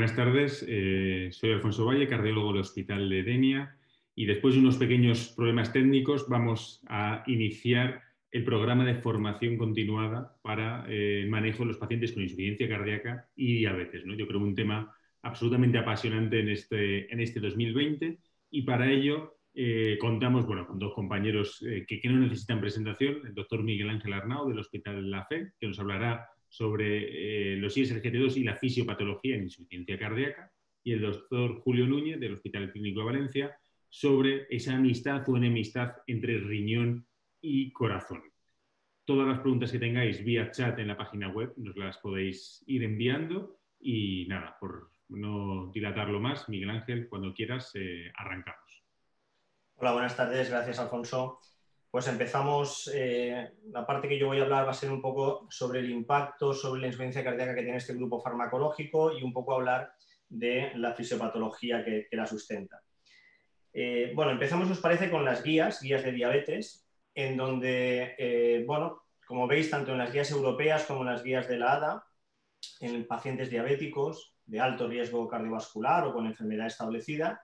Buenas tardes, eh, soy Alfonso Valle, cardiólogo del Hospital de Denia y después de unos pequeños problemas técnicos vamos a iniciar el programa de formación continuada para eh, el manejo de los pacientes con insuficiencia cardíaca y diabetes. ¿no? Yo creo un tema absolutamente apasionante en este, en este 2020 y para ello eh, contamos bueno, con dos compañeros que, que, no necesitan presentación, el doctor Miguel Ángel Arnau del Hospital La Fe, que nos hablará sobre eh, los ISRGT2 y la fisiopatología en insuficiencia cardíaca, y el doctor Julio Núñez del Hospital Clínico de Valencia sobre esa amistad o enemistad entre riñón y corazón. Todas las preguntas que tengáis vía chat en la página web nos las podéis ir enviando y nada, por no dilatarlo más, Miguel Ángel, cuando quieras, eh, arrancamos. Hola, buenas tardes, gracias Alfonso. Pues empezamos, eh, la parte que yo voy a hablar va a ser un poco sobre el impacto sobre la insuficiencia cardíaca que tiene este grupo farmacológico y un poco hablar de la fisiopatología que, la sustenta. Eh, bueno, empezamos, os parece, con las guías, guías de diabetes, en donde, eh, bueno, como veis, tanto en las guías europeas como en las guías de la ADA, en pacientes diabéticos de alto riesgo cardiovascular o con enfermedad establecida,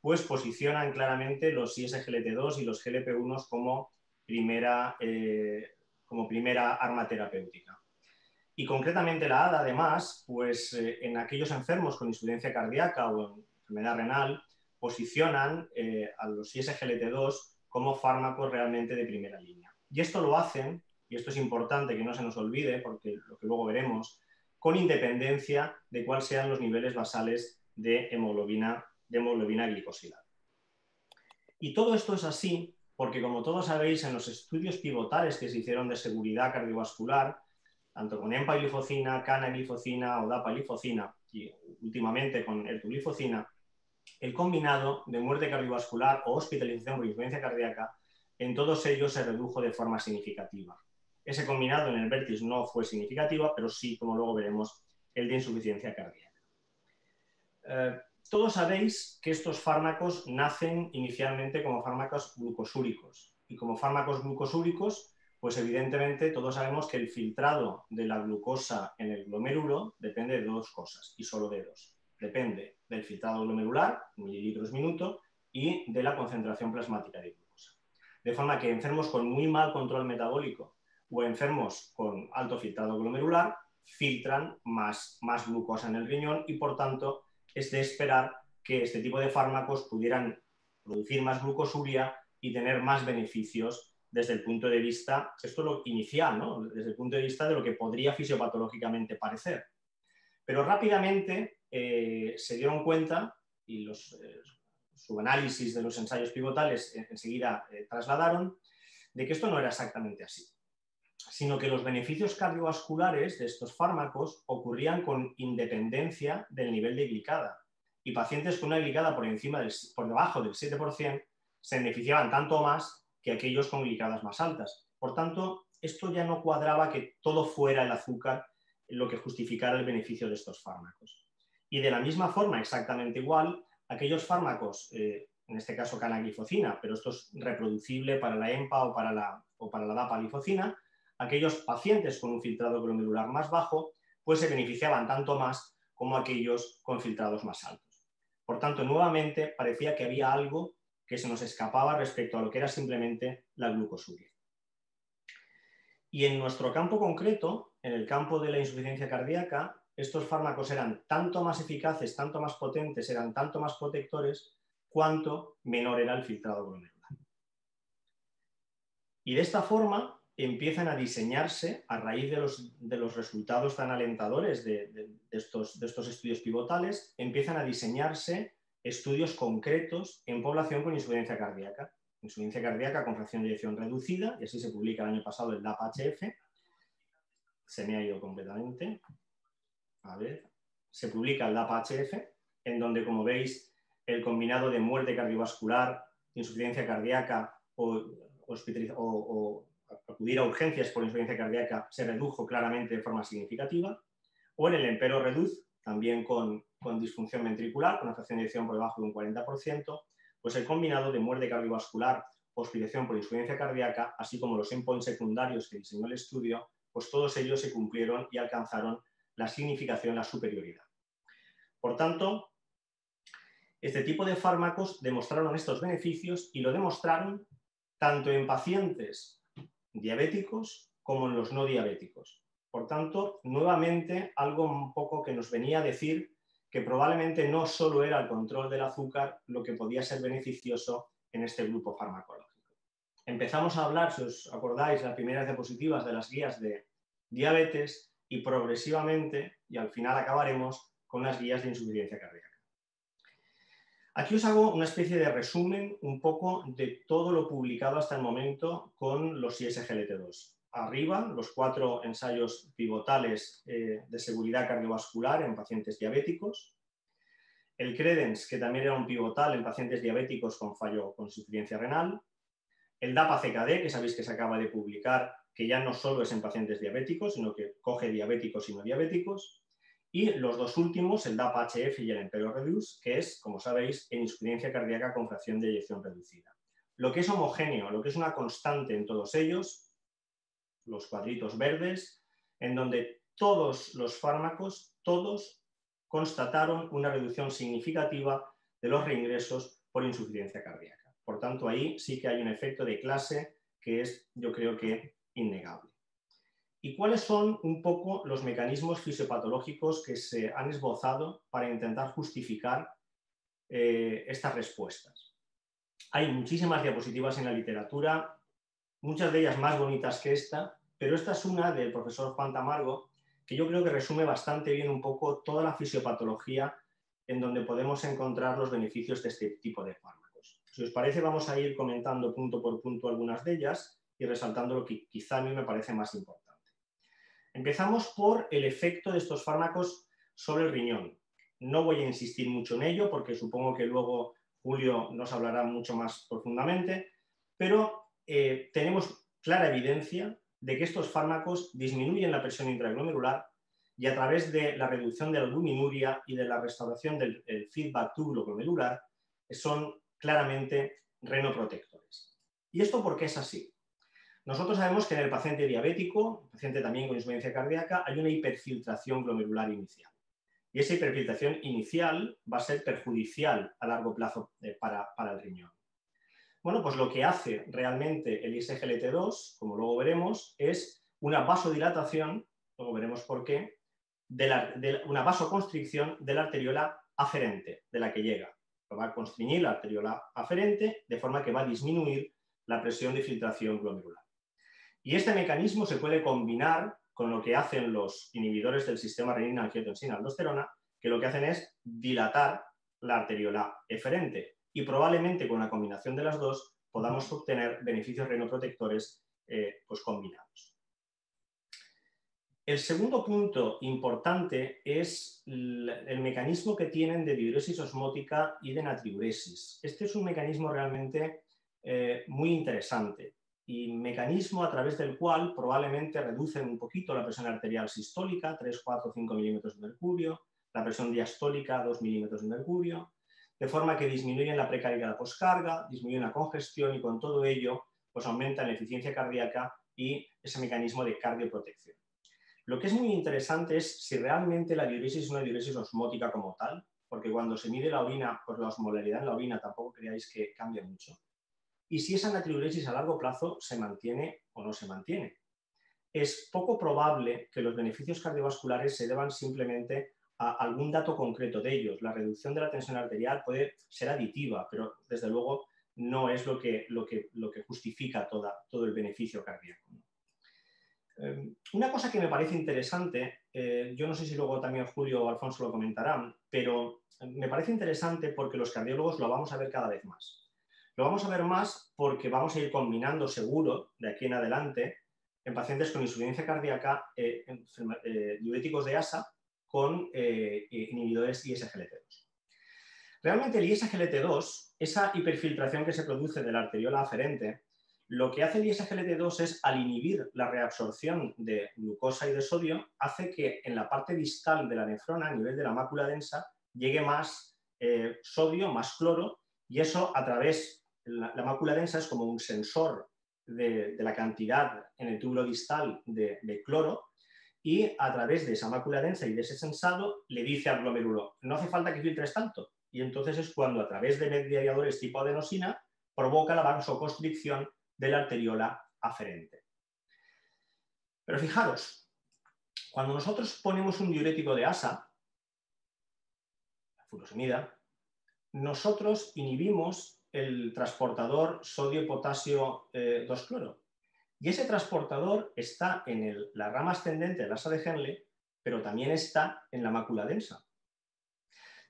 pues posicionan claramente los ISGLT2 y los GLP1 como primera, eh, como primera arma terapéutica. Y concretamente la ADA, además, pues eh, en aquellos enfermos con insuficiencia cardíaca o enfermedad renal, posicionan eh, a los ISGLT2 como fármacos realmente de primera línea. Y esto lo hacen, y esto es importante que no se nos olvide, porque lo que luego veremos, con independencia de cuáles sean los niveles basales de hemoglobina de hemoglobina glicosilada. Y todo esto es así porque, como todos sabéis, en los estudios pivotales que se hicieron de seguridad cardiovascular, tanto con empaglifocina, canaglifocina o dapaglifocina y últimamente con ertuglifocina, el combinado de muerte cardiovascular o hospitalización por influencia cardíaca, en todos ellos se redujo de forma significativa. Ese combinado en el Vertis no fue significativo, pero sí, como luego veremos, el de insuficiencia cardíaca. Eh, todos sabéis que estos fármacos nacen inicialmente como fármacos glucosúricos y como fármacos glucosúricos, pues evidentemente todos sabemos que el filtrado de la glucosa en el glomérulo depende de dos cosas y solo de dos. Depende del filtrado glomerular, mililitros minuto, y de la concentración plasmática de glucosa. De forma que enfermos con muy mal control metabólico o enfermos con alto filtrado glomerular filtran más, más glucosa en el riñón y por tanto es de esperar que este tipo de fármacos pudieran producir más glucosuria y tener más beneficios desde el punto de vista, esto es lo inicial, ¿no? desde el punto de vista de lo que podría fisiopatológicamente parecer. Pero rápidamente eh, se dieron cuenta, y los eh, subanálisis de los ensayos pivotales enseguida eh, trasladaron, de que esto no era exactamente así, sino que los beneficios cardiovasculares de estos fármacos ocurrían con independencia del nivel de glicada. Y pacientes con una glicada por, encima del, por debajo del 7% se beneficiaban tanto más que aquellos con glicadas más altas. Por tanto, esto ya no cuadraba que todo fuera el azúcar lo que justificara el beneficio de estos fármacos. Y de la misma forma, exactamente igual, aquellos fármacos, eh, en este caso canaglifocina, pero esto es reproducible para la EMPA o para la, o para la dapaglifocina, aquellos pacientes con un filtrado glomerular más bajo, pues se beneficiaban tanto más como aquellos con filtrados más altos. Por tanto, nuevamente parecía que había algo que se nos escapaba respecto a lo que era simplemente la glucosuria. Y en nuestro campo concreto, en el campo de la insuficiencia cardíaca, estos fármacos eran tanto más eficaces, tanto más potentes, eran tanto más protectores, cuanto menor era el filtrado glomerular. Y de esta forma, empiezan a diseñarse a raíz de los, resultados tan alentadores de, estos, estudios pivotales, empiezan a diseñarse estudios concretos en población con insuficiencia cardíaca. Insuficiencia cardíaca con fracción de eyección reducida, y así se publica el año pasado el DAPA-HF. Se me ha ido completamente. A ver, se publica el DAPA-HF, en donde, como veis, el combinado de muerte cardiovascular, insuficiencia cardíaca o, o acudir a urgencias por insuficiencia cardíaca se redujo claramente de forma significativa, o en el Empero Reduz, también con, disfunción ventricular, con una de por debajo de un 40%, pues el combinado de muerte cardiovascular, hospitalización por insuficiencia cardíaca, así como los endpoints secundarios que diseñó el estudio, pues todos ellos se cumplieron y alcanzaron la significación, la superioridad. Por tanto, este tipo de fármacos demostraron estos beneficios y lo demostraron tanto en pacientes diabéticos como en los no diabéticos. Por tanto, nuevamente, algo un poco que nos venía a decir que probablemente no solo era el control del azúcar lo que podía ser beneficioso en este grupo farmacológico. Empezamos a hablar, si os acordáis, las primeras diapositivas de las guías de diabetes y progresivamente, y al final acabaremos con las guías de insuficiencia cardíaca. Aquí os hago una especie de resumen un poco de todo lo publicado hasta el momento con los ISGLT2 arriba los cuatro ensayos pivotales eh, de seguridad cardiovascular en pacientes diabéticos, el Credence, que también era un pivotal en pacientes diabéticos con fallo con insuficiencia renal, el DAPA-CKD, que sabéis que se acaba de publicar, que ya no solo es en pacientes diabéticos, sino que coge diabéticos y no diabéticos, y los dos últimos, el DAPA-HF y el Empero Reduce, que es, como sabéis, en insuficiencia cardíaca con fracción de eyección reducida. Lo que es homogéneo, lo que es una constante en todos ellos, los cuadritos verdes, en donde todos los fármacos, todos constataron una reducción significativa de los reingresos por insuficiencia cardíaca. Por tanto, ahí sí que hay un efecto de clase que es, yo creo que, innegable. ¿Y cuáles son un poco los mecanismos fisiopatológicos que se han esbozado para intentar justificar eh, estas respuestas? Hay muchísimas diapositivas en la literatura, muchas de ellas más bonitas que esta, pero esta es una del profesor Juan Tamargo, que yo creo que resume bastante bien un poco toda la fisiopatología en donde podemos encontrar los beneficios de este tipo de fármacos. Si os parece, vamos a ir comentando punto por punto algunas de ellas y resaltando lo que quizá a mí me parece más importante. Empezamos por el efecto de estos fármacos sobre el riñón. No voy a insistir mucho en ello porque supongo que luego Julio nos hablará mucho más profundamente, pero eh, tenemos clara evidencia de que estos fármacos disminuyen la presión intraglomerular y a través de la reducción de la albuminuria y de la restauración del feedback tubulo glomerular son claramente renoprotectores. ¿Y esto por qué es así? Nosotros sabemos que en el paciente diabético, paciente también con insuficiencia cardíaca, hay una hiperfiltración glomerular inicial. Y esa hiperfiltración inicial va a ser perjudicial a largo plazo eh, para, el riñón. Bueno, pues lo que hace realmente el ISGLT2, como luego veremos, es una vasodilatación, luego veremos por qué, una vasoconstricción de la arteriola aferente, de la que llega. va a constriñir la arteriola aferente de forma que va a disminuir la presión de filtración glomerular. Y este mecanismo se puede combinar con lo que hacen los inhibidores del sistema renina-angiotensina-aldosterona, que lo que hacen es dilatar la arteriola eferente, y probablemente con la combinación de las dos podamos obtener beneficios renoprotectores eh, pues combinados. El segundo punto importante es el mecanismo que tienen de diuresis osmótica y de natriuresis. Este es un mecanismo realmente eh, muy interesante y mecanismo a través del cual probablemente reducen un poquito la presión arterial sistólica, 3, 4, 5 milímetros de mercurio, la presión diastólica, 2 milímetros de mercurio, de forma que disminuyen la la poscarga, disminuyen la congestión y con todo ello pues aumentan la eficiencia cardíaca y ese mecanismo de cardioprotección. Lo que es muy interesante es si realmente la diuresis es una diuresis osmótica como tal, porque cuando se mide la orina, pues la osmolaridad en la orina tampoco creáis que cambia mucho. Y si esa natriuresis a largo plazo se mantiene o no se mantiene. Es poco probable que los beneficios cardiovasculares se deban simplemente algún dato concreto de ellos. La reducción de la tensión arterial puede ser aditiva, pero desde luego no es lo que, lo que, lo que justifica toda, todo el beneficio cardíaco. Em, una cosa que me parece interesante, eh, yo no sé si luego también Julio o Alfonso lo comentarán, pero me parece interesante porque los cardiólogos lo vamos a ver cada vez más. Lo vamos a ver más porque vamos a ir combinando seguro de aquí en adelante en pacientes con insuficiencia cardíaca, eh, eh, diuréticos de ASA con eh, inhibidores ISGLT2. Realmente el ISGLT2, esa hiperfiltración que se produce de la arteriola aferente, lo que hace el ISGLT2 es, al inhibir la reabsorción de glucosa y de sodio, hace que en la parte distal de la nefrona, a nivel de la mácula densa, llegue más eh, sodio, más cloro, y eso a través, la, la mácula densa es como un sensor de, la cantidad en el túbulo distal de, de cloro, y a través de esa mácula densa y de ese sensado le dice al glomérulo, no hace falta que filtres tanto. Y entonces es cuando a través de mediadores tipo adenosina provoca la vasoconstricción de la arteriola aferente. Pero fijaros, cuando nosotros ponemos un diurético de asa, la furosemida, nosotros inhibimos el transportador sodio-potasio 2-cloro. Eh, y ese transportador está en la rama ascendente del asa de Henle, pero también está en la mácula densa.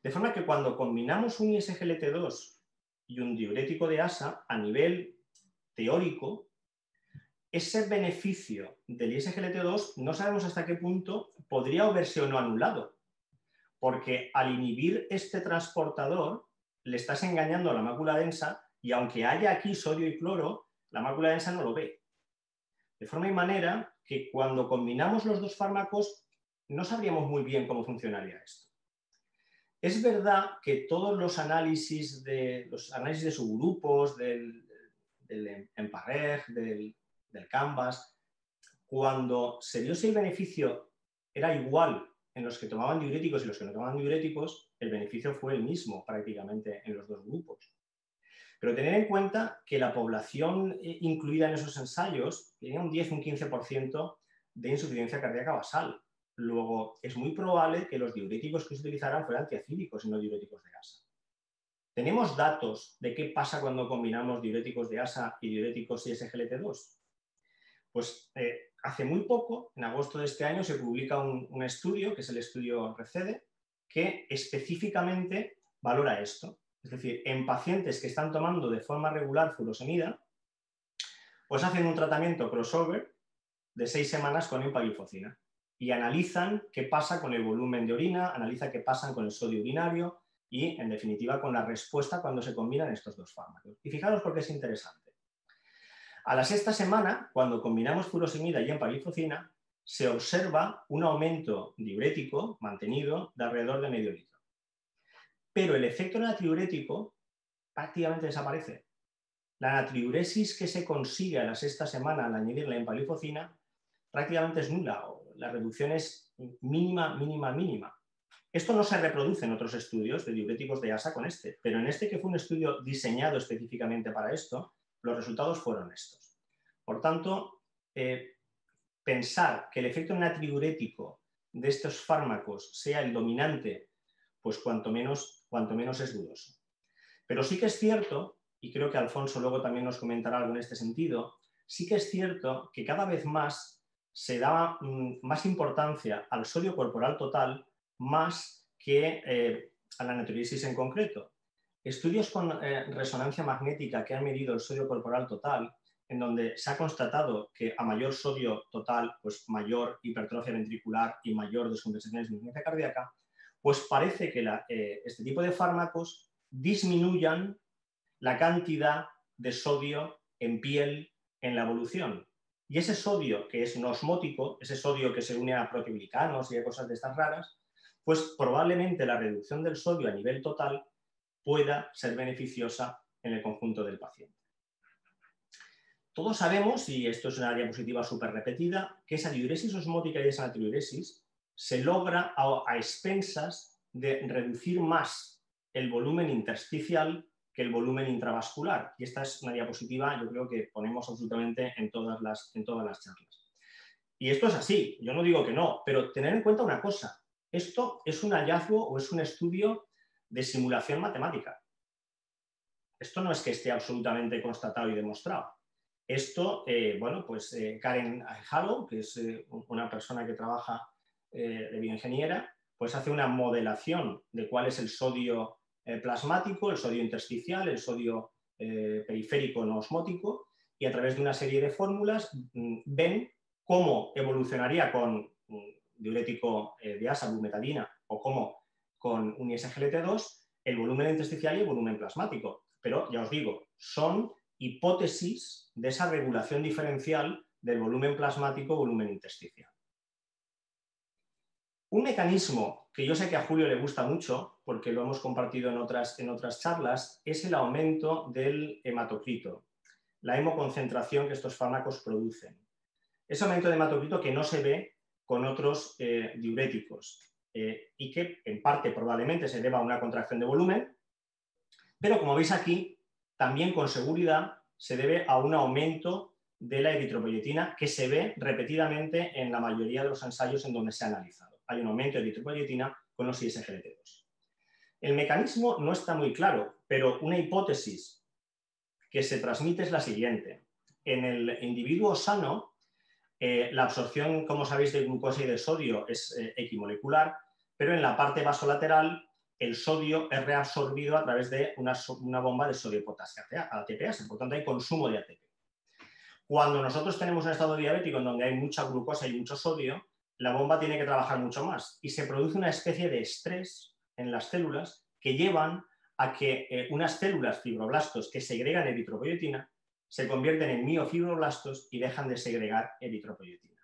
De forma que cuando combinamos un ISGLT2 y un diurético de asa, a nivel teórico, ese beneficio del ISGLT2 no sabemos hasta qué punto podría verse o no anulado, porque al inhibir este transportador le estás engañando a la mácula densa y aunque haya aquí sodio y cloro, la mácula densa no lo ve. De forma y manera que cuando combinamos los dos fármacos no sabríamos muy bien cómo funcionaría esto. Es verdad que todos los análisis de, los análisis de subgrupos, del, del del, del Canvas, cuando se vio si el beneficio era igual en los que tomaban diuréticos y los que no tomaban diuréticos, el beneficio fue el mismo prácticamente en los dos grupos. Pero tener en cuenta que la población eh, incluida en esos ensayos tenía un 10 un 15% de insuficiencia cardíaca basal. Luego, es muy probable que los diuréticos que se utilizaran fueran antiacídicos y no diuréticos de asa. ¿Tenemos datos de qué pasa cuando combinamos diuréticos de asa y diuréticos ISGLT2? Pues eh, hace muy poco, en agosto de este año, se publica un, un estudio, que es el estudio RECEDE, que específicamente valora esto. Es decir, en pacientes que están tomando de forma regular furosemida, pues hacen un tratamiento crossover de seis semanas con empaglifocina y analizan qué pasa con el volumen de orina, analizan qué pasa con el sodio urinario y, en definitiva, con la respuesta cuando se combinan estos dos fármacos. Y fijaros por qué es interesante. A la sexta semana, cuando combinamos furosemida y empaglifocina, se observa un aumento diurético mantenido de alrededor de medio litro pero el efecto natriurético prácticamente desaparece. La natriuresis que se consigue a la sexta semana al añadir la empalifocina prácticamente es nula, o la reducción es mínima, mínima, mínima. Esto no se reproduce en otros estudios de diuréticos de ASA con este, pero en este que fue un estudio diseñado específicamente para esto, los resultados fueron estos. Por tanto, eh, pensar que el efecto natriurético de estos fármacos sea el dominante, pues cuanto menos cuanto menos es dudoso. Pero sí que es cierto, y creo que Alfonso luego también nos comentará algo en este sentido, sí que es cierto que cada vez más se da mm, más importancia al sodio corporal total más que eh, a la natriuresis en concreto. Estudios con eh, resonancia magnética que han medido el sodio corporal total, en donde se ha constatado que a mayor sodio total, pues mayor hipertrofia ventricular y mayor descompensación de insuficiencia cardíaca, pues parece que eh, este tipo de fármacos disminuyan la cantidad de sodio en piel en la evolución. Y ese sodio que es no osmótico, ese sodio que se une a proteoglicanos y a cosas de estas raras, pues probablemente la reducción del sodio a nivel total pueda ser beneficiosa en el conjunto del paciente. Todos sabemos, y esto es una diapositiva súper repetida, que esa diuresis osmótica y esa natriuresis se logra a, expensas de reducir más el volumen intersticial que el volumen intravascular. Y esta es una diapositiva, yo creo que ponemos absolutamente en todas las, en todas las charlas. Y esto es así, yo no digo que no, pero tener en cuenta una cosa, esto es un hallazgo o es un estudio de simulación matemática. Esto no es que esté absolutamente constatado y demostrado. Esto, eh, bueno, pues eh, Karen Halo, que es eh, una persona que trabaja de bioingeniera, pues hace una modelación de cuál es el sodio plasmático, el sodio intersticial, el sodio periférico no osmótico, y a través de una serie de fórmulas mm, ven cómo evolucionaría con diurético de asa, bumetadina, o cómo con un ISGLT2 el volumen intersticial y el volumen plasmático. Pero ya os digo, son hipótesis de esa regulación diferencial del volumen plasmático, volumen intersticial. Un mecanismo que yo sé que a Julio le gusta mucho, porque lo hemos compartido en otras, en otras charlas, es el aumento del hematocrito, la hemoconcentración que estos fármacos producen. Ese aumento de hematocrito que no se ve con otros eh, diuréticos eh, y que en parte probablemente se deba a una contracción de volumen, pero como veis aquí, también con seguridad se debe a un aumento de la eritropoyetina que se ve repetidamente en la mayoría de los ensayos en donde se ha analizado. Hay un aumento de eritropoyetina con los ISGLT2. El mecanismo no está muy claro, pero una hipótesis que se transmite es la siguiente. En el individuo sano, eh, la absorción, como sabéis, de glucosa y de sodio es eh, equimolecular, pero en la parte vasolateral el sodio es reabsorbido a través de una, bomba de sodio-potasio ATPase, por tanto hay consumo de ATP. Cuando nosotros tenemos un estado diabético en donde hay mucha glucosa y mucho sodio, la bomba tiene que trabajar mucho más y se produce una especie de estrés en las células que llevan a que eh, unas células fibroblastos que segregan eritropoyetina se convierten en miofibroblastos y dejan de segregar eritropoyetina.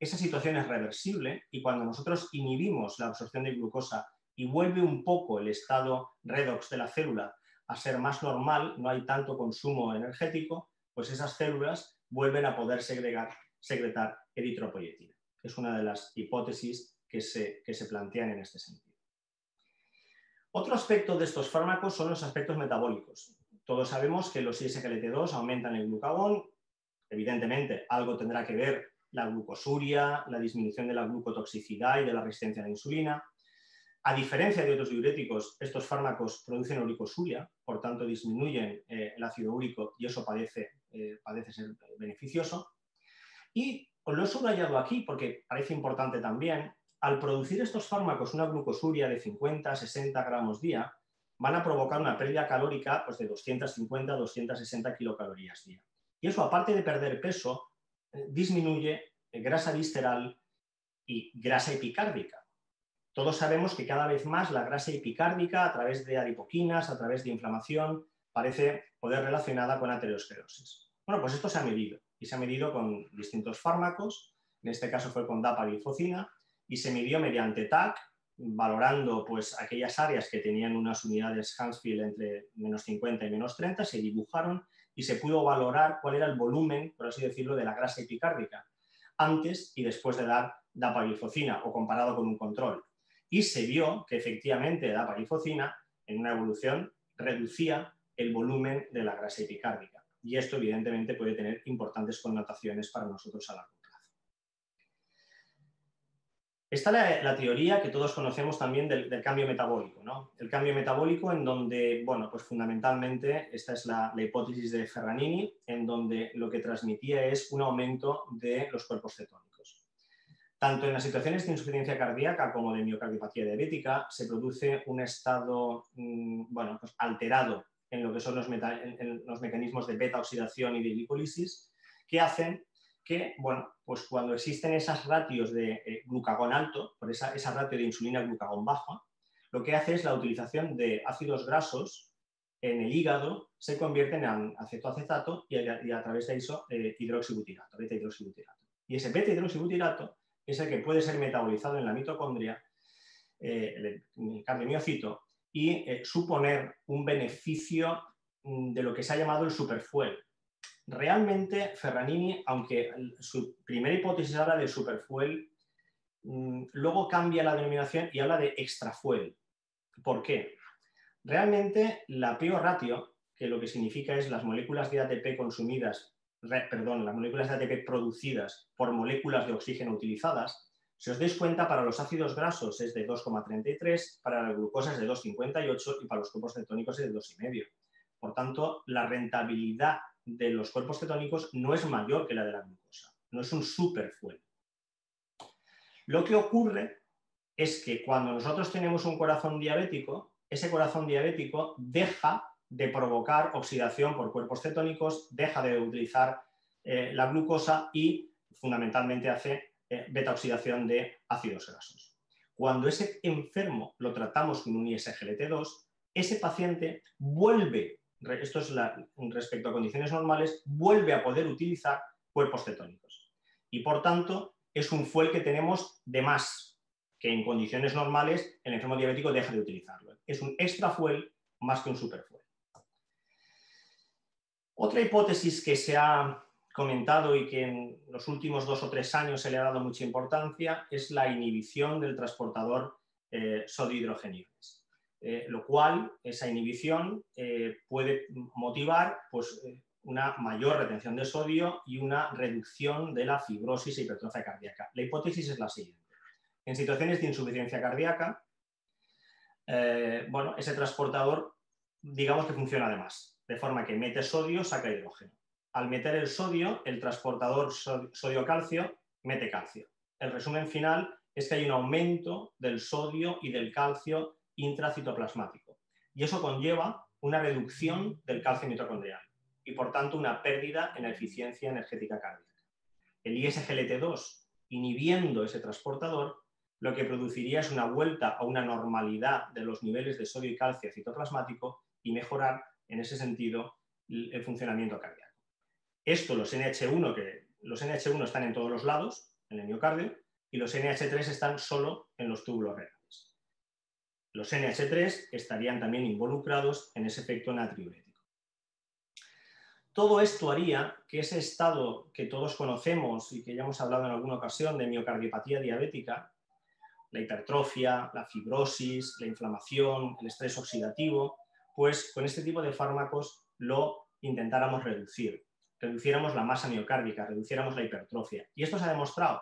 Esa situación es reversible y cuando nosotros inhibimos la absorción de glucosa y vuelve un poco el estado redox de la célula a ser más normal, no hay tanto consumo energético, pues esas células vuelven a poder segregar, secretar eritropoyetina. Es una de las hipótesis que se, que se plantean en este sentido. Otro aspecto de estos fármacos son los aspectos metabólicos. Todos sabemos que los ISGLT2 aumentan el glucagón, evidentemente algo tendrá que ver la glucosuria, la disminución de la glucotoxicidad y de la resistencia a la insulina. A diferencia de otros diuréticos, estos fármacos producen uricosuria, por tanto disminuyen eh, el ácido úrico y eso parece, eh, parece ser beneficioso. Y lo he subrayado aquí porque parece importante también al producir estos fármacos una glucosuria de 50 60 gramos día, van a provocar una pérdida calórica pues, de 250 260 kilocalorías día. Y eso, aparte de perder peso, eh, disminuye grasa visceral y grasa epicárdica. Todos sabemos que cada vez más la grasa epicárdica, a través de adipoquinas, a través de inflamación, parece poder relacionada con aterosclerosis. Bueno, pues esto se ha medido y se ha medido con distintos fármacos, en este caso fue con dapaglifocina, y se midió mediante TAC, valorando pues, aquellas áreas que tenían unas unidades Hansfield entre menos 50 y menos 30, se dibujaron y se pudo valorar cuál era el volumen, por así decirlo, de la grasa epicárdica antes y después de dar dapaglifocina o comparado con un control. Y se vio que efectivamente dapaglifocina en una evolución reducía el volumen de la grasa epicárdica. Y esto evidentemente puede tener importantes connotaciones para nosotros a largo Está la, teoría que todos conocemos también del, cambio metabólico, ¿no? El cambio metabólico en donde, bueno, pues fundamentalmente esta es la, hipótesis de Ferranini, en donde lo que transmitía es un aumento de los cuerpos cetónicos. Tanto en las situaciones de insuficiencia cardíaca como de miocardiopatía diabética se produce un estado, mm, bueno, pues alterado en lo que son los, mecanismos de beta oxidación y de glicolisis que hacen que, bueno, pues cuando existen esas ratios de eh, glucagón alto, por esa, esa ratio de insulina-glucagón baja, lo que hace es la utilización de ácidos grasos en el hígado se convierten en acetoacetato y a, través de eso eh, hidroxibutirato, beta hidroxibutirato. Y ese beta hidroxibutirato es el que puede ser metabolizado en la mitocondria, eh, el, cardiomiocito, y eh, suponer un beneficio mm, de lo que se ha llamado el superfuel, realmente Ferranini, aunque su primera hipótesis habla de superfuel, mm, luego cambia la denominación y habla de extrafuel. ¿Por qué? Realmente la PO ratio, que lo que significa es las moléculas de ATP consumidas, perdón, las moléculas de ATP producidas por moléculas de oxígeno utilizadas, si os dais cuenta, para los ácidos grasos es de 2,33, para la glucosa es de 2,58 y para los cuerpos cetónicos es de 2,5. Por tanto, la rentabilidad de los cuerpos cetónicos no es mayor que la de la glucosa, no es un superfuel. Lo que ocurre es que cuando nosotros tenemos un corazón diabético, ese corazón diabético deja de provocar oxidación por cuerpos cetónicos, deja de utilizar eh, la glucosa y fundamentalmente hace eh, beta oxidación de ácidos grasos. Cuando ese enfermo lo tratamos con un ISGLT2, ese paciente vuelve esto es respecto a condiciones normales, vuelve a poder utilizar cuerpos cetónicos. Y por tanto, es un fuel que tenemos de más, que en condiciones normales el enfermo diabético deja de utilizarlo. Es un extra fuel más que un superfuel. Otra hipótesis que se ha comentado y que en los últimos dos o tres años se le ha dado mucha importancia es la inhibición del transportador eh, sodio eh, lo cual esa inhibición eh, puede motivar pues, una mayor retención de sodio y una reducción de la fibrosis e hipertrofia cardíaca. La hipótesis es la siguiente. En situaciones de insuficiencia cardíaca, bueno, ese transportador digamos que funciona además, de forma que mete sodio, saca hidrógeno. Al meter el sodio, el transportador sodio-calcio mete calcio. El resumen final es que hay un aumento del sodio y del calcio intracitoplasmático. Y eso conlleva una reducción del calcio mitocondrial y, por tanto, una pérdida en la eficiencia energética cardíaca. El ISGLT2, inhibiendo ese transportador, lo que produciría es una vuelta a una normalidad de los niveles de sodio y calcio citoplasmático y mejorar en ese sentido el funcionamiento cardíaco. Esto, los NH1, que los NH1 están en todos los lados, en el miocardio, y los NH3 están solo en los túbulos renales. Los NH3 estarían también involucrados en ese efecto natriurético. Todo esto haría que ese estado que todos conocemos y que ya hemos hablado en alguna ocasión de miocardiopatía diabética, la hipertrofia, la fibrosis, la inflamación, el estrés oxidativo, pues con este tipo de fármacos lo intentáramos reducir, reduciéramos la masa miocárdica, reduciéramos la hipertrofia. Y esto se ha demostrado.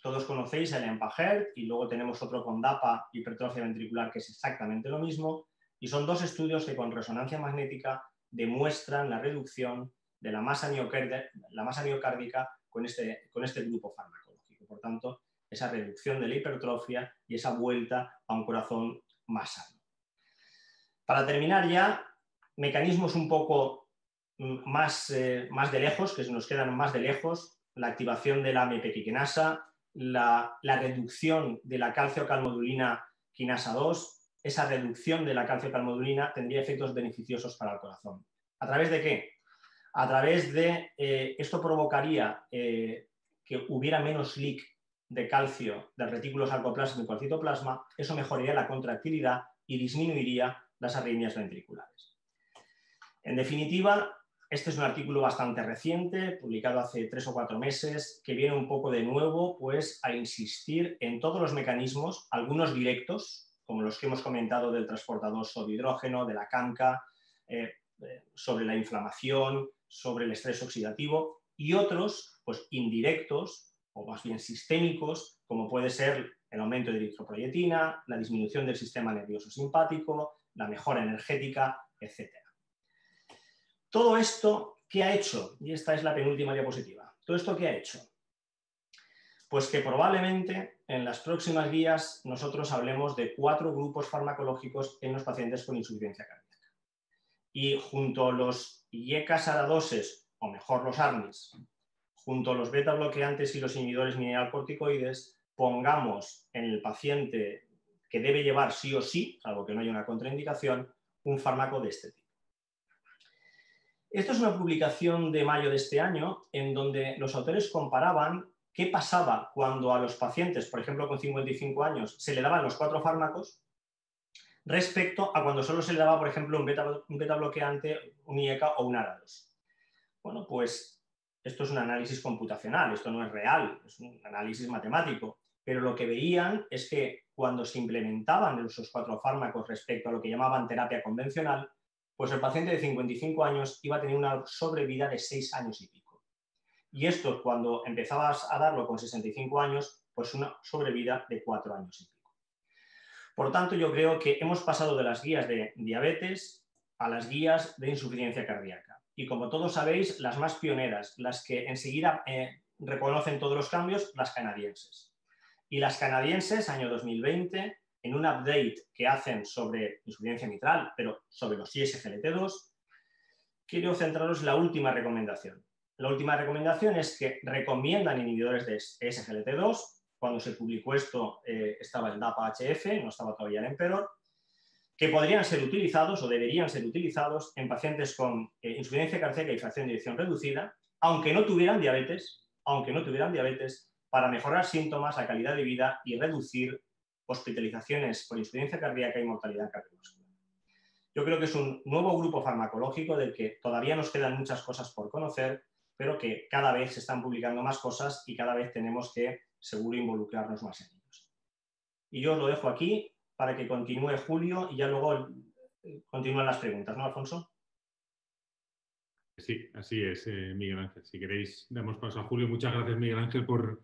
Todos conocéis el EMPAGERT y luego tenemos otro con DAPA, hipertrofia ventricular, que es exactamente lo mismo. Y son dos estudios que con resonancia magnética demuestran la reducción de la masa, la masa miocárdica con este, con este grupo farmacológico. Por tanto, esa reducción de la hipertrofia y esa vuelta a un corazón más sano. Para terminar ya, mecanismos un poco mm, más, eh, más de lejos, que nos quedan más de lejos, la activación de la mepepiquenasa, la, la reducción de la calcio-calmodulina quinasa 2, esa reducción de la calcio-calmodulina tendría efectos beneficiosos para el corazón. ¿A través de qué? A través de, eh, esto provocaría eh, que hubiera menos leak de calcio del retículo sarcoplásmico al citoplasma, eso mejoraría la contractilidad y disminuiría las arritmias ventriculares. En definitiva, este es un artículo bastante reciente, publicado hace tres o cuatro meses, que viene un poco de nuevo pues, a insistir en todos los mecanismos, algunos directos, como los que hemos comentado del transportador sodio hidrógeno, de la canca, eh, eh, sobre la inflamación, sobre el estrés oxidativo, y otros pues, indirectos o más bien sistémicos, como puede ser el aumento de eritroproyetina, la disminución del sistema nervioso simpático, la mejora energética, etc. Todo esto, ¿qué ha hecho? Y esta es la penúltima diapositiva. ¿Todo esto qué ha hecho? Pues que probablemente en las próximas días nosotros hablemos de cuatro grupos farmacológicos en los pacientes con insuficiencia cardíaca. Y junto a los IECAS aradoses, o mejor los ARNIS, junto a los beta bloqueantes y los inhibidores mineralcorticoides, pongamos en el paciente que debe llevar sí o sí, salvo que no haya una contraindicación, un fármaco de este tipo. Esto es una publicación de mayo de este año en donde los autores comparaban qué pasaba cuando a los pacientes, por ejemplo, con 55 años, se le daban los cuatro fármacos respecto a cuando solo se le daba, por ejemplo, un beta, un beta bloqueante, un IECA o un ARA2. Bueno, pues esto es un análisis computacional, esto no es real, es un análisis matemático, pero lo que veían es que cuando se implementaban esos cuatro fármacos respecto a lo que llamaban terapia convencional, pues el paciente de 55 años iba a tener una sobrevida de 6 años y pico. Y esto, cuando empezabas a darlo con 65 años, pues una sobrevida de 4 años y pico. Por tanto, yo creo que hemos pasado de las guías de diabetes a las guías de insuficiencia cardíaca. Y como todos sabéis, las más pioneras, las que enseguida eh, reconocen todos los cambios, las canadienses. Y las canadienses, año 2020, en un update que hacen sobre insuficiencia mitral, pero sobre los ISGLT2, quiero centraros en la última recomendación. La última recomendación es que recomiendan inhibidores de SGLT2. Cuando se publicó esto eh, estaba el DAPA-HF, no estaba todavía el Emperor, que podrían ser utilizados o deberían ser utilizados en pacientes con eh, insuficiencia cardíaca y fracción de eyección reducida, aunque no tuvieran diabetes, aunque no tuvieran diabetes, para mejorar síntomas, la calidad de vida y reducir hospitalizaciones por insuficiencia cardíaca y mortalidad cardiovascular. Yo creo que es un nuevo grupo farmacológico del que todavía nos quedan muchas cosas por conocer, pero que cada vez se están publicando más cosas y cada vez tenemos que, seguro, involucrarnos más en ellos. Y yo os lo dejo aquí para que continúe Julio y ya luego eh, continúen las preguntas, ¿no, Alfonso? Sí, así es, eh, Miguel Ángel. Si queréis, damos paso a Julio. Muchas gracias, Miguel Ángel, por,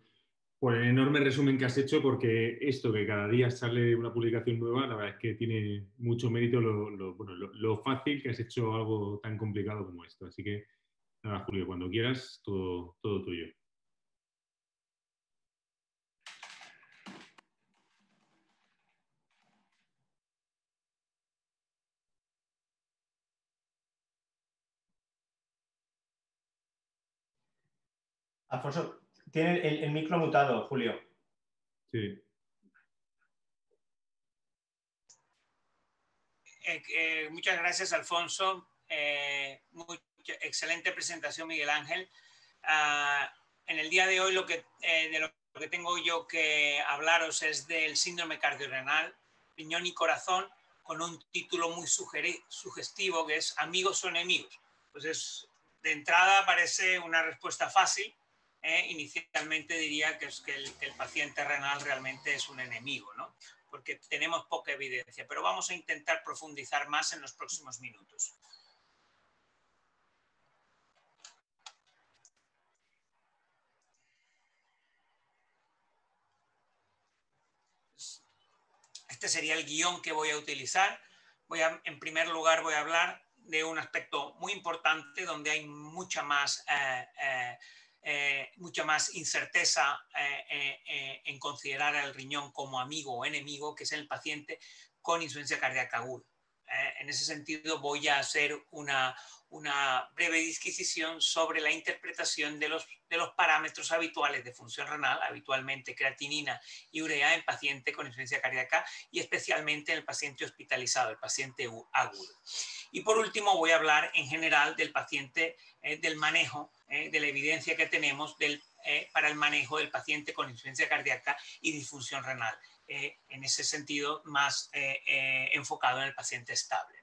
el enorme resumen que has hecho, porque esto que cada día sale una publicación nueva, la verdad es que tiene mucho mérito lo, fácil que has hecho algo tan complicado como esto. Así que, nada, Julio, cuando quieras, todo, todo tuyo. Alfonso, tiene el, micro mutado, Julio. Sí. Eh, eh, muchas gracias, Alfonso. Eh, excelente presentación, Miguel Ángel. Ah, en el día de hoy lo que, de lo que tengo yo que hablaros es del síndrome cardiorrenal, riñón y corazón, con un título muy sugestivo que es Amigos o enemigos. Pues es, de entrada parece una respuesta fácil, eh, inicialmente diría que, es que el, paciente renal realmente es un enemigo, ¿no? porque tenemos poca evidencia, pero vamos a intentar profundizar más en los próximos minutos. Este sería el guion que voy a utilizar. Voy a, en primer lugar voy a hablar de un aspecto muy importante donde hay mucha más eh, eh, eh, mucha más incerteza eh, eh, en considerar al riñón como amigo o enemigo, que es el paciente con insuficiencia cardíaca aguda. En ese sentido, voy a hacer una, una breve disquisición sobre la interpretación de los, de los parámetros habituales de función renal, habitualmente creatinina y urea en paciente con insuficiencia cardíaca y especialmente en el paciente hospitalizado, el paciente agudo. Y por último, voy a hablar en general del paciente, del manejo eh, de la evidencia que tenemos eh, para el manejo del paciente con insuficiencia cardíaca y disfunción renal. Eh, en ese sentido, más enfocado en el paciente estable.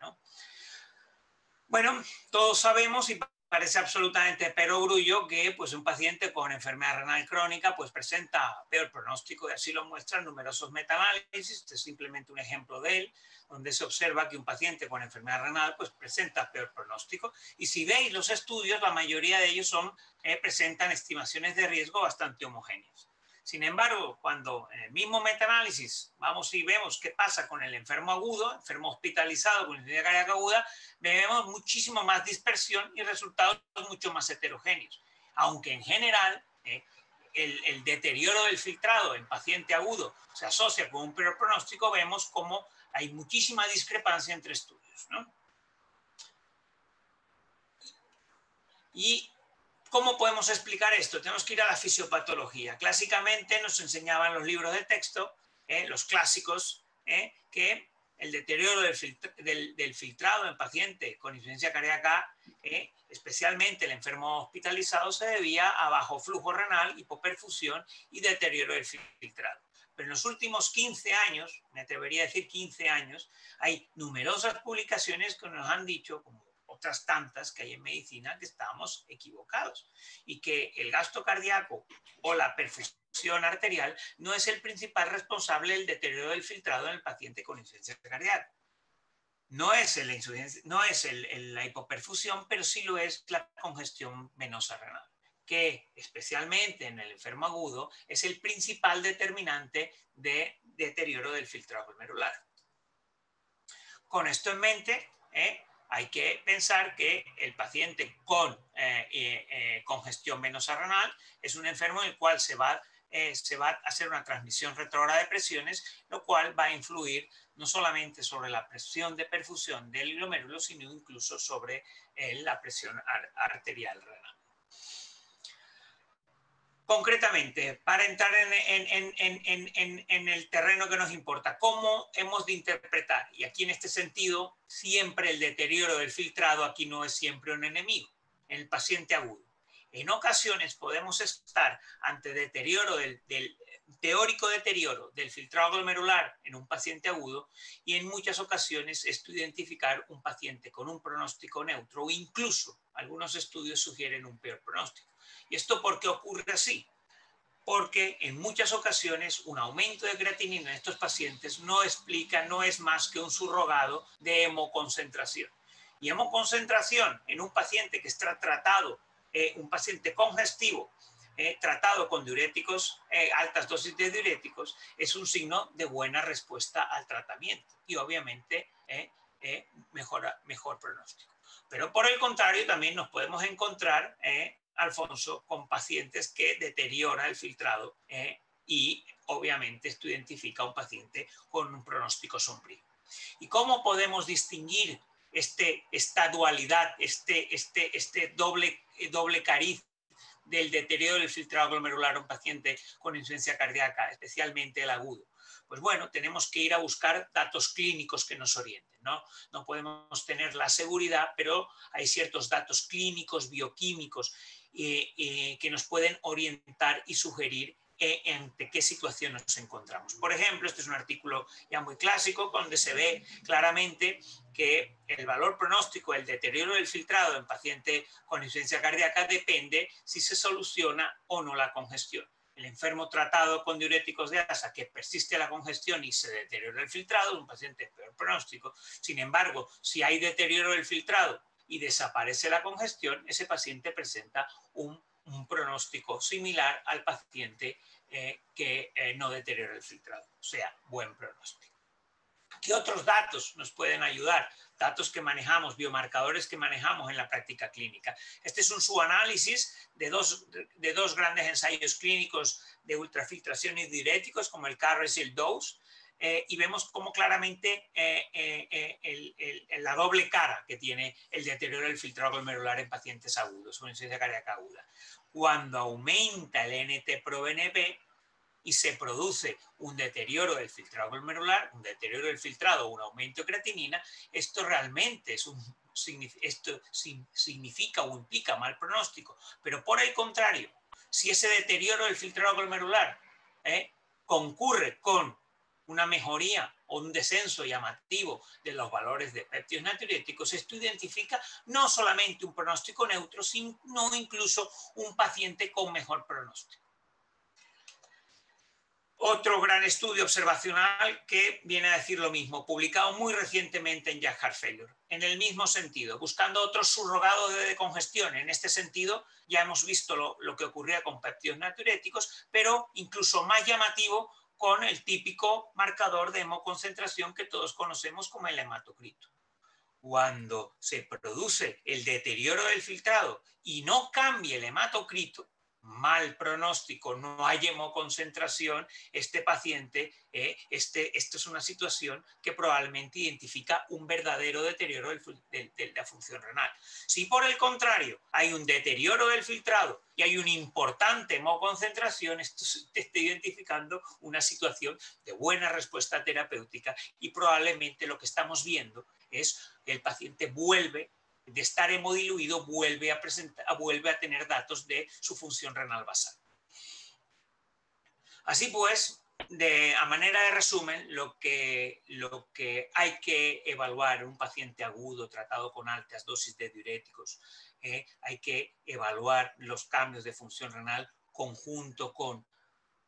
Bueno, todos sabemos y parece absolutamente perogrullo que pues, un paciente con enfermedad renal crónica pues, presenta peor pronóstico y así lo muestran numerosos metaanálisis. Este es simplemente un ejemplo de él, donde se observa que un paciente con enfermedad renal pues, presenta peor pronóstico. Y si veis los estudios, la mayoría de ellos son, eh, presentan estimaciones de riesgo bastante homogéneas. Sin embargo, cuando en el mismo metaanálisis vamos y vemos qué pasa con el enfermo agudo, enfermo hospitalizado con insuficiencia cardíaca aguda, vemos muchísimo más dispersión y resultados mucho más heterogéneos. Aunque en general eh, el, deterioro del filtrado en paciente agudo se asocia con un peor pronóstico, vemos como hay muchísima discrepancia entre estudios. Y ¿Cómo podemos explicar esto? Tenemos que ir a la fisiopatología. Clásicamente nos enseñaban los libros de texto, eh, los clásicos, eh, que el deterioro del, filtrado en paciente con insuficiencia cardíaca, eh, especialmente el enfermo hospitalizado, se debía a bajo flujo renal, hipoperfusión y deterioro del filtrado. Pero en los últimos 15 años, me atrevería a decir 15 años, hay numerosas publicaciones que nos han dicho, como otras tantas que hay en medicina que estamos equivocados y que el gasto cardíaco o la perfusión arterial no es el principal responsable del deterioro del filtrado en el paciente con insuficiencia cardíaca. No es, el no es la hipoperfusión, pero sí lo es la congestión venosa renal que especialmente en el enfermo agudo es el principal determinante de deterioro del filtrado glomerular. Con esto en mente, ¿eh? Hay que pensar que el paciente con eh, eh, congestión venosa renal es un enfermo en el cual se va, eh, se va a hacer una transmisión retrógrada de presiones, lo cual va a influir no solamente sobre la presión de perfusión del glomérulo, sino incluso sobre la presión arterial renal. Concretamente, para entrar en, el terreno que nos importa, ¿cómo hemos de interpretar? Y aquí en este sentido, siempre el deterioro del filtrado aquí no es siempre un enemigo, en el paciente agudo. En ocasiones podemos estar ante deterioro del, teórico deterioro del filtrado glomerular en un paciente agudo y en muchas ocasiones esto identificar un paciente con un pronóstico neutro o incluso algunos estudios sugieren un peor pronóstico. ¿Y esto por qué ocurre así? Porque en muchas ocasiones un aumento de creatinina en estos pacientes no explica, no es más que un surrogado de hemoconcentración. Y hemoconcentración en un paciente que está tratado, eh, un paciente congestivo, eh, tratado con diuréticos, eh, altas dosis de diuréticos, es un signo de buena respuesta al tratamiento y obviamente mejor, mejor pronóstico. Pero por el contrario, también nos podemos encontrar, Alfonso, con pacientes que deteriora el filtrado y obviamente esto identifica a un paciente con un pronóstico sombrío. ¿Y cómo podemos distinguir este, esta dualidad, este, este, este doble, doble cariz del deterioro del filtrado glomerular a un paciente con insuficiencia cardíaca, especialmente el agudo? Pues bueno, tenemos que ir a buscar datos clínicos que nos orienten. ¿no? no podemos tener la seguridad, pero hay ciertos datos clínicos, bioquímicos, eh, eh, que nos pueden orientar y sugerir en qué situación nos encontramos. Por ejemplo, este es un artículo ya muy clásico donde se ve claramente que el valor pronóstico, el deterioro del filtrado en paciente con insuficiencia cardíaca depende si se soluciona o no la congestión. El enfermo tratado con diuréticos de asa que persiste la congestión y se deteriora el filtrado un paciente peor pronóstico. Sin embargo, si hay deterioro del filtrado y desaparece la congestión, ese paciente presenta un un pronóstico similar al paciente eh, que eh, no deteriora el filtrado, o sea, buen pronóstico. ¿Qué otros datos nos pueden ayudar? Datos que manejamos, biomarcadores que manejamos en la práctica clínica. Este es un subanálisis de dos, de dos grandes ensayos clínicos de ultrafiltración y diuréticos, como el CARRES y el DOSE, eh, y vemos cómo claramente la doble cara que tiene el deterioro del filtrado glomerular en pacientes agudos, con insuficiencia cardíaca aguda cuando aumenta el NT-proBNP y se produce un deterioro del filtrado glomerular, un deterioro del filtrado, un aumento de creatinina, esto realmente esto significa o implica mal pronóstico. Pero por el contrario, si ese deterioro del filtrado glomerular eh, concurre con una mejoría o un descenso llamativo de los valores de péptidos natriuréticos, esto identifica no solamente un pronóstico neutro, sino incluso un paciente con mejor pronóstico. Otro gran estudio observacional que viene a decir lo mismo, publicado muy recientemente en Jack Heart Failure, en el mismo sentido, buscando otro surrogado de decongestión. En este sentido, ya hemos visto lo, lo que ocurría con péptidos natriuréticos, pero incluso más llamativo, con el típico marcador de hemoconcentración que todos conocemos como el hematocrito. Cuando se produce el deterioro del filtrado y no cambia el hematocrito, mal pronóstico, no hay hemoconcentración, este paciente, eh, este, esto es una situación que probablemente identifica un verdadero deterioro de, la función renal. Si por el contrario hay un deterioro del filtrado y hay una importante hemoconcentración, esto está identificando una situación de buena respuesta terapéutica y probablemente lo que estamos viendo es el paciente vuelve de estar hemodiluido vuelve a, vuelve a tener datos de su función renal basal. Así pues, de, a manera de resumen, lo que, lo que hay que evaluar en un paciente agudo tratado con altas dosis de diuréticos, eh, hay que evaluar los cambios de función renal conjunto con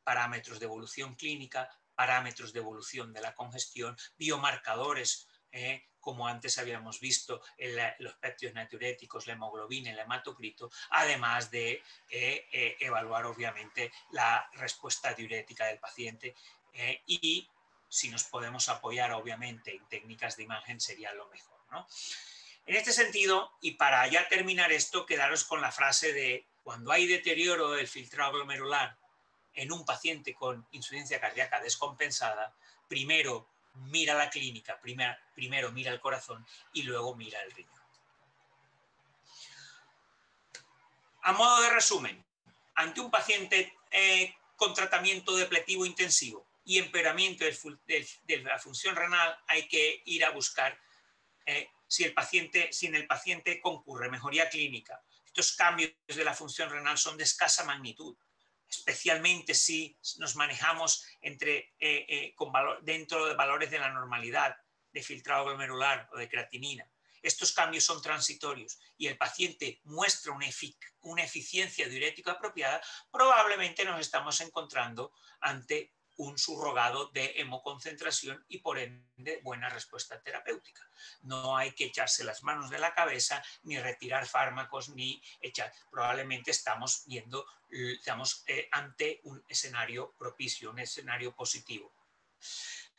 parámetros de evolución clínica, parámetros de evolución de la congestión, biomarcadores eh, como antes habíamos visto en los péptidos natriuréticos, la hemoglobina, el hematocrito, además de eh, eh, evaluar obviamente la respuesta diurética del paciente y si nos podemos apoyar obviamente en técnicas de imagen sería lo mejor. En este sentido, y para ya terminar esto, quedaros con la frase de cuando hay deterioro del filtrado glomerular en un paciente con insuficiencia cardíaca descompensada, primero mira la clínica, primero, primero mira el corazón y luego mira el riñón. A modo de resumen, ante un paciente eh, con tratamiento depletivo intensivo y empeoramiento de, la función renal, hay que ir a buscar eh, si, el paciente, si en el paciente concurre mejoría clínica. Estos cambios de la función renal son de escasa magnitud especialmente si nos manejamos entre, eh, eh, con dentro de valores de la normalidad de filtrado glomerular o de creatinina. Estos cambios son transitorios y el paciente muestra una, una eficiencia diurética apropiada, probablemente nos estamos encontrando ante un subrogado de hemoconcentración y por ende buena respuesta terapéutica. No hay que echarse las manos de la cabeza ni retirar fármacos ni echar. Probablemente estamos viendo, estamos eh, ante un escenario propicio, un escenario positivo.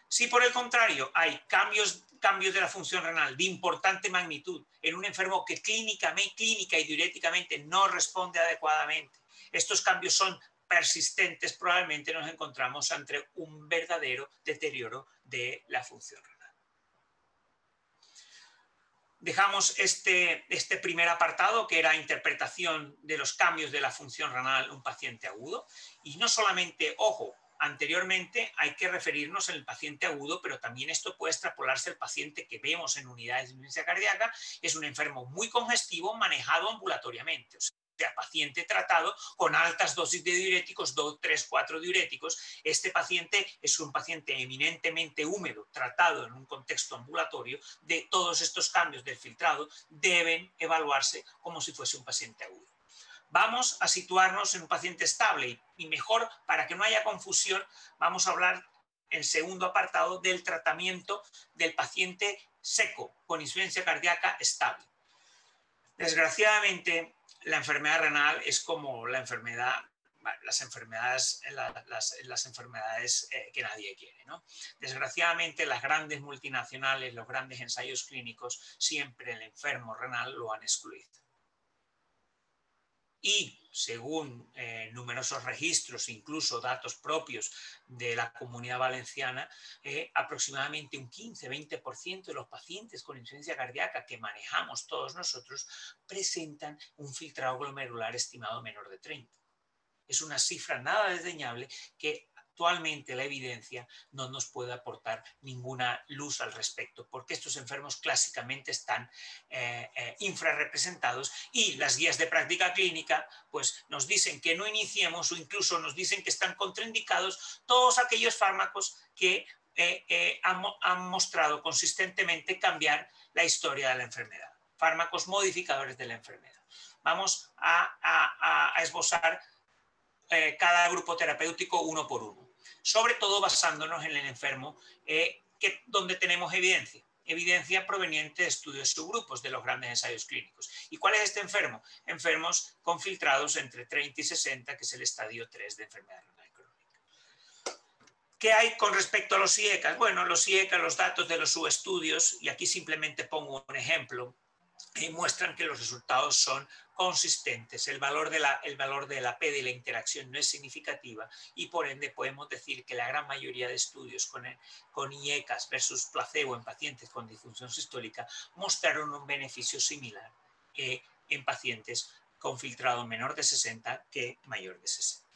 Si por el contrario hay cambios, cambios de la función renal de importante magnitud en un enfermo que clínicamente, clínica y diuréticamente no responde adecuadamente, estos cambios son persistentes, probablemente nos encontramos ante un verdadero deterioro de la función renal. Dejamos este, este primer apartado, que era interpretación de los cambios de la función renal en un paciente agudo. Y no solamente, ojo, anteriormente hay que referirnos al paciente agudo, pero también esto puede extrapolarse al paciente que vemos en unidades de emergencia cardíaca. Es un enfermo muy congestivo manejado ambulatoriamente sea, paciente tratado con altas dosis de diuréticos, 2, 3, 4 diuréticos. Este paciente es un paciente eminentemente húmedo, tratado en un contexto ambulatorio. De todos estos cambios del filtrado deben evaluarse como si fuese un paciente agudo. Vamos a situarnos en un paciente estable y mejor, para que no haya confusión, vamos a hablar en segundo apartado del tratamiento del paciente seco con insuficiencia cardíaca estable. Desgraciadamente, la enfermedad renal es como la enfermedad, las enfermedades, las, enfermedades eh, que nadie quiere. Desgraciadamente, las grandes multinacionales, los grandes ensayos clínicos, siempre el enfermo renal lo han excluido y según eh, numerosos registros, incluso datos propios de la comunidad valenciana, eh, aproximadamente un 15-20% de los pacientes con insuficiencia cardíaca que manejamos todos nosotros presentan un filtrado glomerular estimado menor de 30. Es una cifra nada desdeñable que actualmente la evidencia no nos puede aportar ninguna luz al respecto, porque estos enfermos clásicamente están eh, eh, infrarrepresentados y las guías de práctica clínica pues, nos dicen que no iniciemos o incluso nos dicen que están contraindicados todos aquellos fármacos que eh, han, mostrado consistentemente cambiar la historia de la enfermedad, fármacos modificadores de la enfermedad. Vamos a, esbozar cada grupo terapéutico uno por uno sobre todo basándonos en el enfermo, eh, donde tenemos evidencia evidencia proveniente de estudios subgrupos de los grandes ensayos clínicos. ¿Y cuál es este enfermo? Enfermos con filtrados entre 30 y 60, que es el estadio 3 de enfermedad renal crónica. ¿Qué hay con respecto a los IECAS? Bueno, los IECAS, los datos de los subestudios, y aquí simplemente pongo un ejemplo, y muestran que los resultados son consistentes. El valor, de la, el valor de la P de la interacción no es significativa y por ende podemos decir que la gran mayoría de estudios con, con IECAS versus placebo en pacientes con disfunción sistólica mostraron un beneficio similar en pacientes con filtrado menor de 60 que mayor de 60.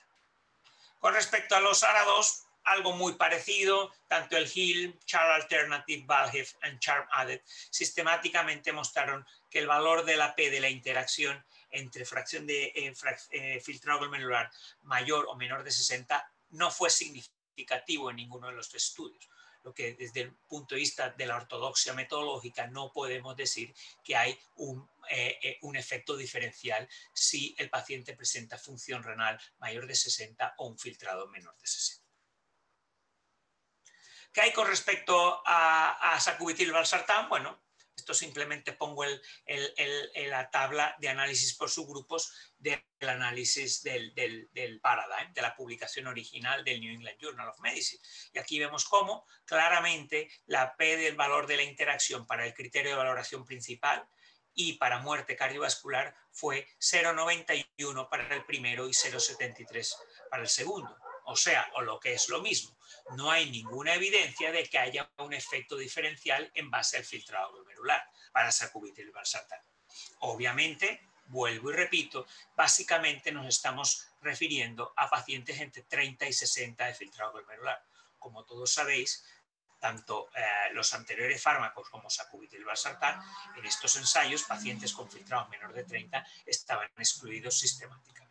Con respecto a los ARA2, algo muy parecido, tanto el Hill, Char Alternative, Valhef y Charm Added sistemáticamente mostraron que el valor de la P de la interacción entre fracción de eh, eh, filtrado glomerular mayor o menor de 60 no fue significativo en ninguno de los estudios. Lo que desde el punto de vista de la ortodoxia metodológica no podemos decir que hay un, eh, efecto diferencial si el paciente presenta función renal mayor de 60 o un filtrado menor de 60. ¿Qué hay con respecto a, a sacubitril? Bueno, esto simplemente pongo la tabla de análisis por subgrupos del análisis del, del, Paradigm, de la publicación original del New England Journal of Medicine. Y aquí vemos cómo claramente la P del valor de la interacción para el criterio de valoración principal y para muerte cardiovascular fue 0,91 para el primero y 0,73 para el segundo. O sea, o lo que es lo mismo, no hay ninguna evidencia de que haya un efecto diferencial en base al filtrado glomerular para sacubitril valsartán. Obviamente, vuelvo y repito, básicamente nos estamos refiriendo a pacientes entre 30 y 60 de filtrado glomerular. Como todos sabéis, tanto eh, los anteriores fármacos como sacubitril valsartán, en estos ensayos, pacientes con filtrados menor de 30 estaban excluidos sistemáticamente.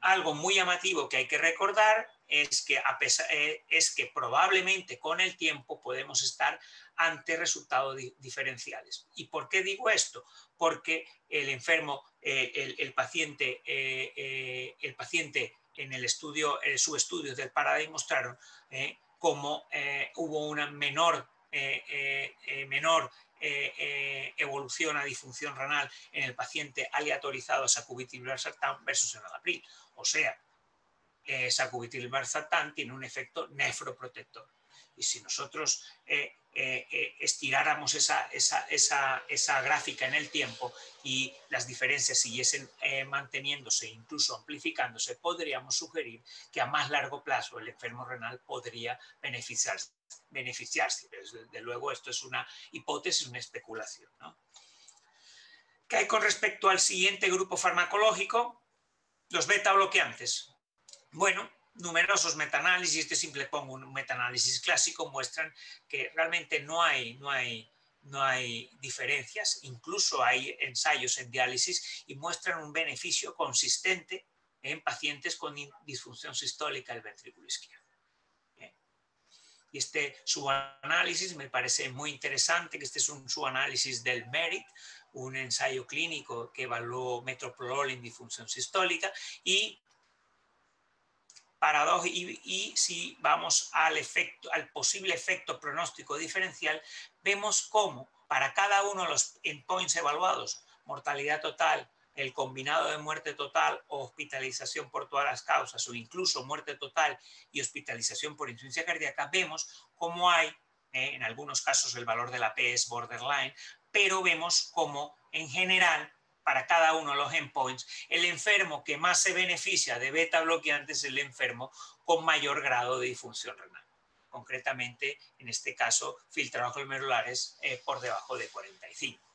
Algo muy llamativo que hay que recordar eh, es que probablemente con el tiempo podemos estar ante resultados diferenciales. ¿Y por qué digo esto? Porque el enfermo, eh, el, paciente, eh, el paciente en el estudio, su estudio del PARA demostraron cómo hubo una menor, menor evolución a disfunción renal en el paciente aleatorizado a sacubitril versus en el abril. O sea, eh, sacubitril tiene un efecto nefroprotector. Y si nosotros eh, eh, eh, estiráramos esa, esa, gráfica en el tiempo y las diferencias siguiesen manteniéndose, incluso amplificándose, podríamos sugerir que a más largo plazo el enfermo renal podría beneficiarse. Beneficiarse. Desde luego, esto es una hipótesis, una especulación. ¿Qué hay con respecto al siguiente grupo farmacológico? Los beta bloqueantes. Bueno, numerosos metaanálisis, este simple pongo un metaanálisis clásico, muestran que realmente no hay, no hay, no hay diferencias, incluso hay ensayos en diálisis y muestran un beneficio consistente en pacientes con disfunción sistólica del ventrículo izquierdo. Y este subanálisis me parece muy interesante, que este es un subanálisis del MERIT, un ensayo clínico que evaluó metoprolol en disfunción sistólica y y, si vamos al, efecto, al posible efecto pronóstico diferencial, vemos cómo para cada uno de los endpoints evaluados, mortalidad total, el combinado de muerte total o hospitalización por todas las causas o incluso muerte total y hospitalización por insuficiencia cardíaca, vemos cómo hay, eh, en algunos casos el valor de la P es borderline, pero vemos cómo en general para cada uno de los endpoints, el enfermo que más se beneficia de beta bloqueantes es el enfermo con mayor grado de disfunción renal. Concretamente, en este caso, filtrados glomerulares eh, por debajo de 45.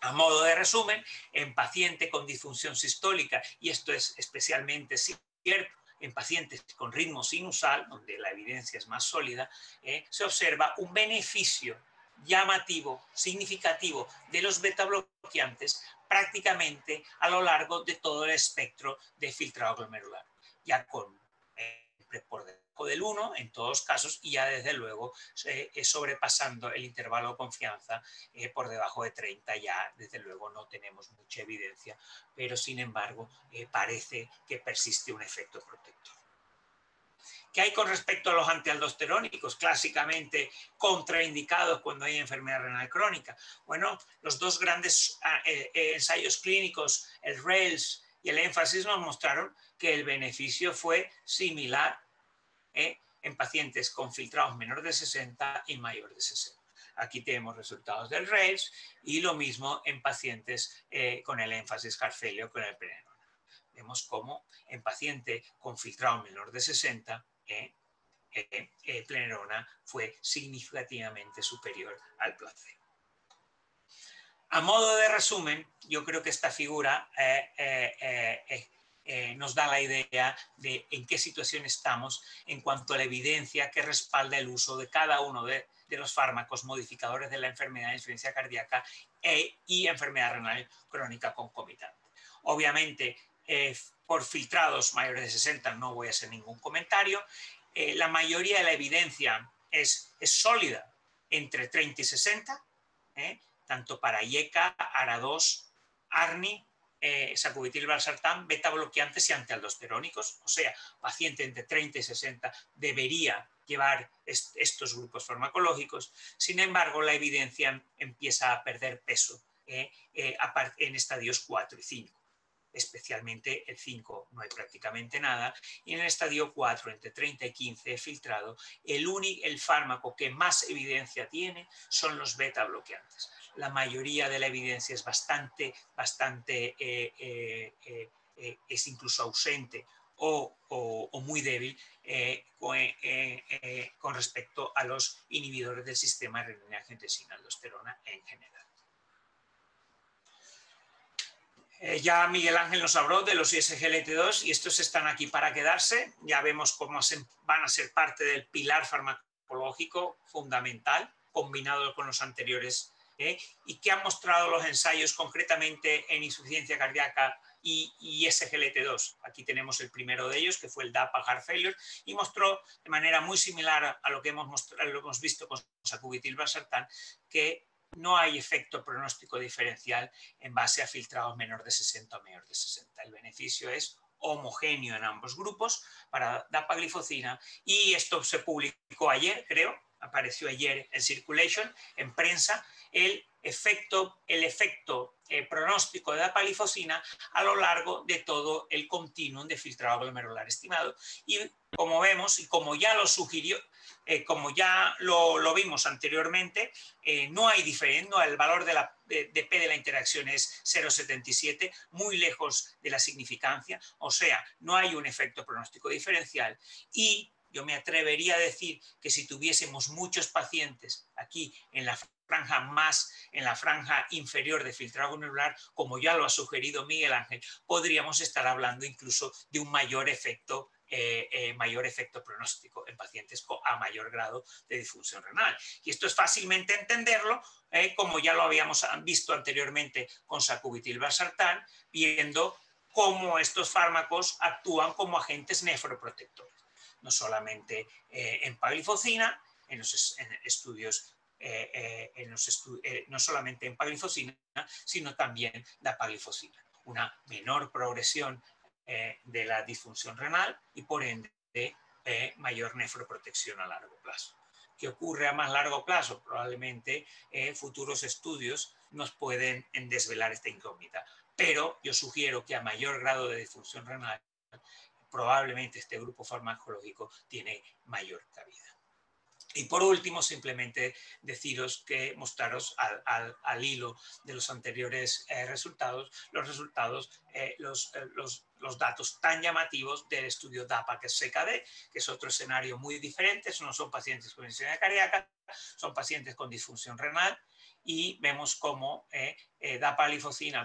A modo de resumen, en paciente con disfunción sistólica, y esto es especialmente cierto en pacientes con ritmo sinusal, donde la evidencia es más sólida, eh, se observa un beneficio llamativo, significativo de los beta bloqueantes prácticamente a lo largo de todo el espectro de filtrado glomerular, ya con eh, del 1 en todos casos y ya desde luego eh, sobrepasando el intervalo de confianza eh, por debajo de 30 ya desde luego no tenemos mucha evidencia, pero sin embargo parece que persiste un efecto protector. ¿Qué hay con respecto a los antialdosterónicos, clásicamente contraindicados cuando hay enfermedad renal crónica? Bueno, los dos grandes ah, eh, eh, ensayos clínicos, el RAILS y el énfasis, nos mostraron que el beneficio fue similar ¿eh? en pacientes con filtrados menor de 60 y mayor de 60. Aquí tenemos resultados del RAILS y lo mismo en pacientes con el énfasis carfelio con el prenona. Vemos cómo en paciente con filtrado menor de 60 eh, eh, Plerona fue significativamente superior al placebo. A modo de resumen, yo creo que esta figura eh, nos da la idea de en qué situación estamos en cuanto a la evidencia que respalda el uso de cada uno de, los fármacos modificadores de la enfermedad de insuficiencia cardíaca e, y enfermedad renal crónica concomitante. Obviamente, por filtrados mayores de 60 no voy a hacer ningún comentario. Eh, la mayoría de la evidencia es, es, sólida entre 30 y 60, ¿eh? tanto para IECA, ARA2, ARNI, eh, sacubitril beta bloqueantes y antialdosterónicos. O sea, paciente entre 30 y 60 debería llevar estos grupos farmacológicos. Sin embargo, la evidencia empieza a perder peso ¿eh? en estadios 4 y 5 especialmente el 5 no hay prácticamente nada, y en el estadio 4, entre 30 y 15 filtrado, el, único, el fármaco que más evidencia tiene son los beta bloqueantes. La mayoría de la evidencia es bastante, bastante, eh, eh, eh, es incluso ausente o, muy débil con, respecto a los inhibidores del sistema renina angiotensina aldosterona en general. Eh, ya Miguel Ángel nos habló de los ISGLT2 y estos están aquí para quedarse. Ya vemos cómo van a ser parte del pilar farmacológico fundamental, combinado con los anteriores, ¿eh? y que han mostrado los ensayos concretamente en insuficiencia cardíaca y, SGLT2. Aquí tenemos el primero de ellos, que fue el DAPA Heart Failure, y mostró de manera muy similar a lo que hemos, mostrado, lo hemos visto con sacubitril que no hay efecto pronóstico diferencial en base a filtrados menor de 60 o mayor de 60. El beneficio es homogéneo en ambos grupos para dapaglifocina y esto se publicó ayer, creo, apareció ayer en Circulation, en prensa, el efecto, el efecto eh, pronóstico de la palifosina a lo largo de todo el continuum de filtrado glomerular estimado. Y como vemos, y como ya lo sugirió, eh, como ya lo, vimos anteriormente, eh, no hay diferencia, el valor de, la, de, P de la interacción es 0,77, muy lejos de la significancia, o sea, no hay un efecto pronóstico diferencial y yo me atrevería a decir que si tuviésemos muchos pacientes aquí en la franja más, en la franja inferior de filtrado glomerular, como ya lo ha sugerido Miguel Ángel, podríamos estar hablando incluso de un mayor efecto eh, eh, mayor efecto pronóstico en pacientes a mayor grado de disfunción renal. Y esto es fácilmente entenderlo, eh, como ya lo habíamos visto anteriormente con sacubitril valsartán, viendo cómo estos fármacos actúan como agentes nefroprotectores no solamente eh, en paglifocina, en los estudios eh, eh, no solamente en paglifocina, sino también la paglifocina. Una menor progresión de la disfunción renal y por ende mayor nefroprotección a largo plazo. ¿Qué ocurre a más largo plazo? Probablemente futuros estudios nos pueden desvelar esta incógnita. Pero yo sugiero que a mayor grado de disfunción renal probablemente este grupo farmacológico tiene mayor cabida. Y por último, simplemente deciros que mostraros al, hilo de los anteriores eh, resultados, los resultados, eh, eh, los, los, datos tan llamativos del estudio DAPA, que es CKD, que es otro escenario muy diferente, no son pacientes con insuficiencia cardíaca, son pacientes con disfunción renal, y vemos cómo eh, eh,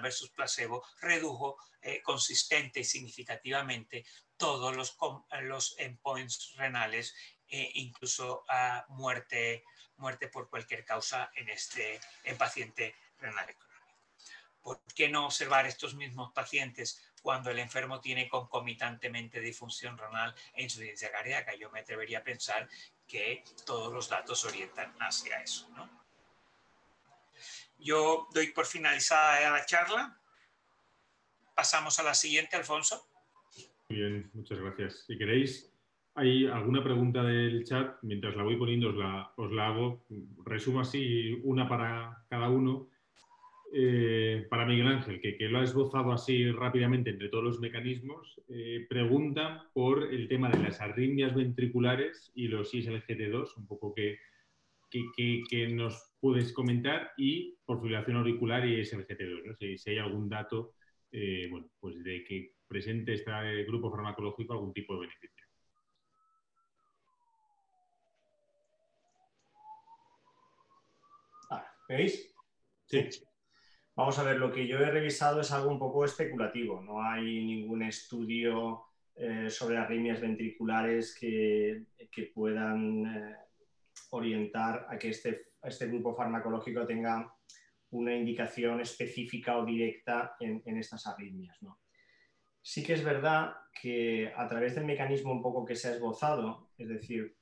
versus placebo redujo eh, consistente y significativamente todos los, los endpoints renales, incluso a muerte, muerte por cualquier causa en, este, en paciente renal crónico. ¿Por qué no observar estos mismos pacientes cuando el enfermo tiene concomitantemente disfunción renal e insuficiencia cardíaca? Yo me atrevería a pensar que todos los datos orientan hacia eso. ¿no? Yo doy por finalizada la charla. Pasamos a la siguiente, Alfonso. Muy bien, muchas gracias. Si queréis, hay alguna pregunta del chat, mientras la voy poniendo os la, os la hago. Resumo así una para cada uno. Eh, para Miguel Ángel, que, lo ha esbozado así rápidamente entre todos los mecanismos, eh, pregunta por el tema de las arritmias ventriculares y los ISLGT2, un poco que, que, nos puedes comentar y por fibrilación auricular y SMGT2, ¿no? si, hay algún dato eh, bueno, pues de que presente este grupo farmacológico algún tipo de beneficio. ¿Veis? Sí. Vamos a ver, lo que yo he revisado es algo un poco especulativo. No hay ningún estudio eh, sobre arritmias ventriculares que, puedan eh, orientar a que este, este grupo farmacológico tenga una indicación específica o directa en, estas arritmias. Sí que es verdad que a través del mecanismo un poco que se ha esbozado, es decir,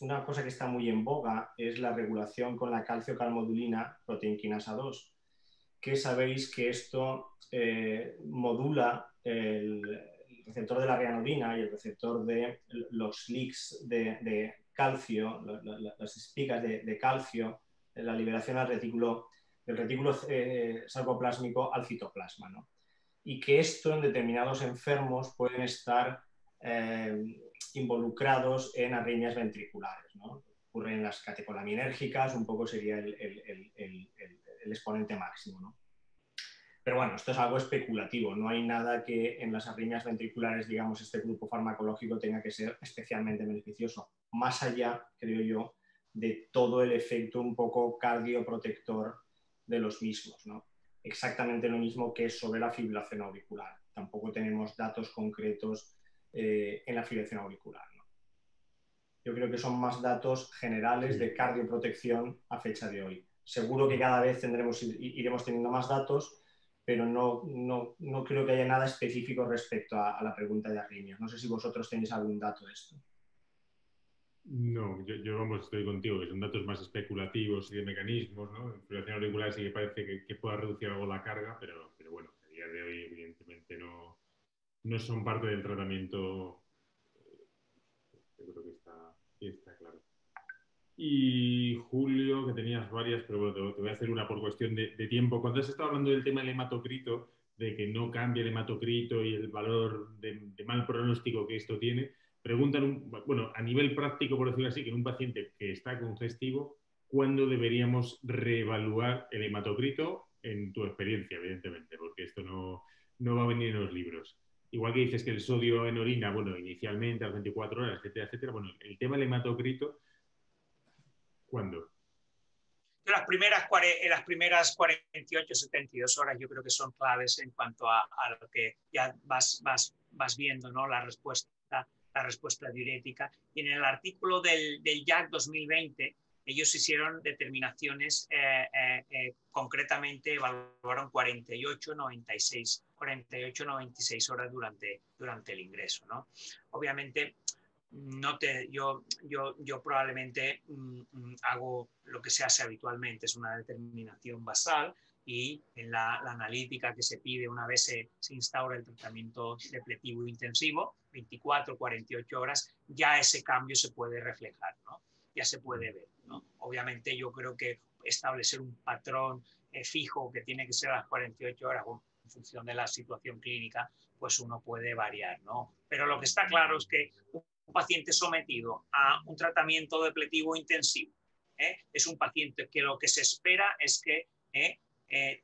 una cosa que está muy en boga es la regulación con la calcio-calmodulina proteinquinasa 2, que sabéis que esto eh, modula el, receptor de la rianodina y el receptor de los leaks de, calcio, las espigas de, calcio, la liberación al retículo, del retículo eh, sarcoplásmico al citoplasma. Y que esto en determinados enfermos pueden estar eh, involucrados en arritmias ventriculares. ¿no? Ocurren las catecolaminérgicas, un poco sería el, el exponente máximo. ¿no? Pero bueno, esto es algo especulativo, no hay nada que en las arritmias ventriculares, digamos, este grupo farmacológico tenga que ser especialmente beneficioso, más allá, creo yo, de todo el efecto un poco cardioprotector de los mismos, ¿no? Exactamente lo mismo que sobre la fibrilación auricular. Tampoco tenemos datos concretos eh, en la fibrilación auricular. Yo creo que son más datos generales de cardioprotección a fecha de hoy. Seguro que cada vez tendremos, iremos teniendo más datos, pero no, no, creo que haya nada específico respecto a, la pregunta de arritmias. No sé si vosotros tenéis algún dato de esto. No, yo, vamos, estoy contigo, que son datos más especulativos y de mecanismos, ¿no? En fibrilación auricular sí que parece que, pueda reducir algo la carga, pero, pero bueno, a día de hoy evidentemente no, no son parte del tratamiento. Yo creo que. Y Julio, que tenías varias, pero bueno, te, voy a hacer una por cuestión de, tiempo. Cuando has estado hablando del tema del hematocrito, de que no cambie el hematocrito y el valor de, mal pronóstico que esto tiene, preguntan, bueno, a nivel práctico, por decirlo así, que en un paciente que está congestivo, ¿cuándo deberíamos reevaluar el hematocrito? En tu experiencia, evidentemente, porque esto no, no va a venir en los libros. Igual que dices que el sodio en orina, bueno, inicialmente a las 24 horas, etcétera, etcétera. Bueno, el tema del hematocrito, ¿cuándo? Las primeras, en las primeras 48, 72 horas yo creo que son claves en cuanto a, lo que ya vas, vas, vas viendo, ¿no? La respuesta, la respuesta diurética. Y en el artículo del, del JAC 2020 ellos hicieron determinaciones, eh, eh, eh, concretamente evaluaron 48, 96, 48, 96 horas durante, durante el ingreso. ¿no? Obviamente, no te, yo, yo, yo probablemente mm, mm, hago lo que se hace habitualmente, es una determinación basal y en la, analítica que se pide una vez se, se, instaura el tratamiento depletivo intensivo, 24, 48 horas, ya ese cambio se puede reflejar, ¿no? ya se puede ver. Obviamente yo creo que establecer un patrón eh, fijo que tiene que ser las 48 horas en función de la situación clínica, pues uno puede variar, ¿no? Pero lo que está claro es que un paciente sometido a un tratamiento depletivo intensivo ¿eh? es un paciente que lo que se espera es que ¿eh?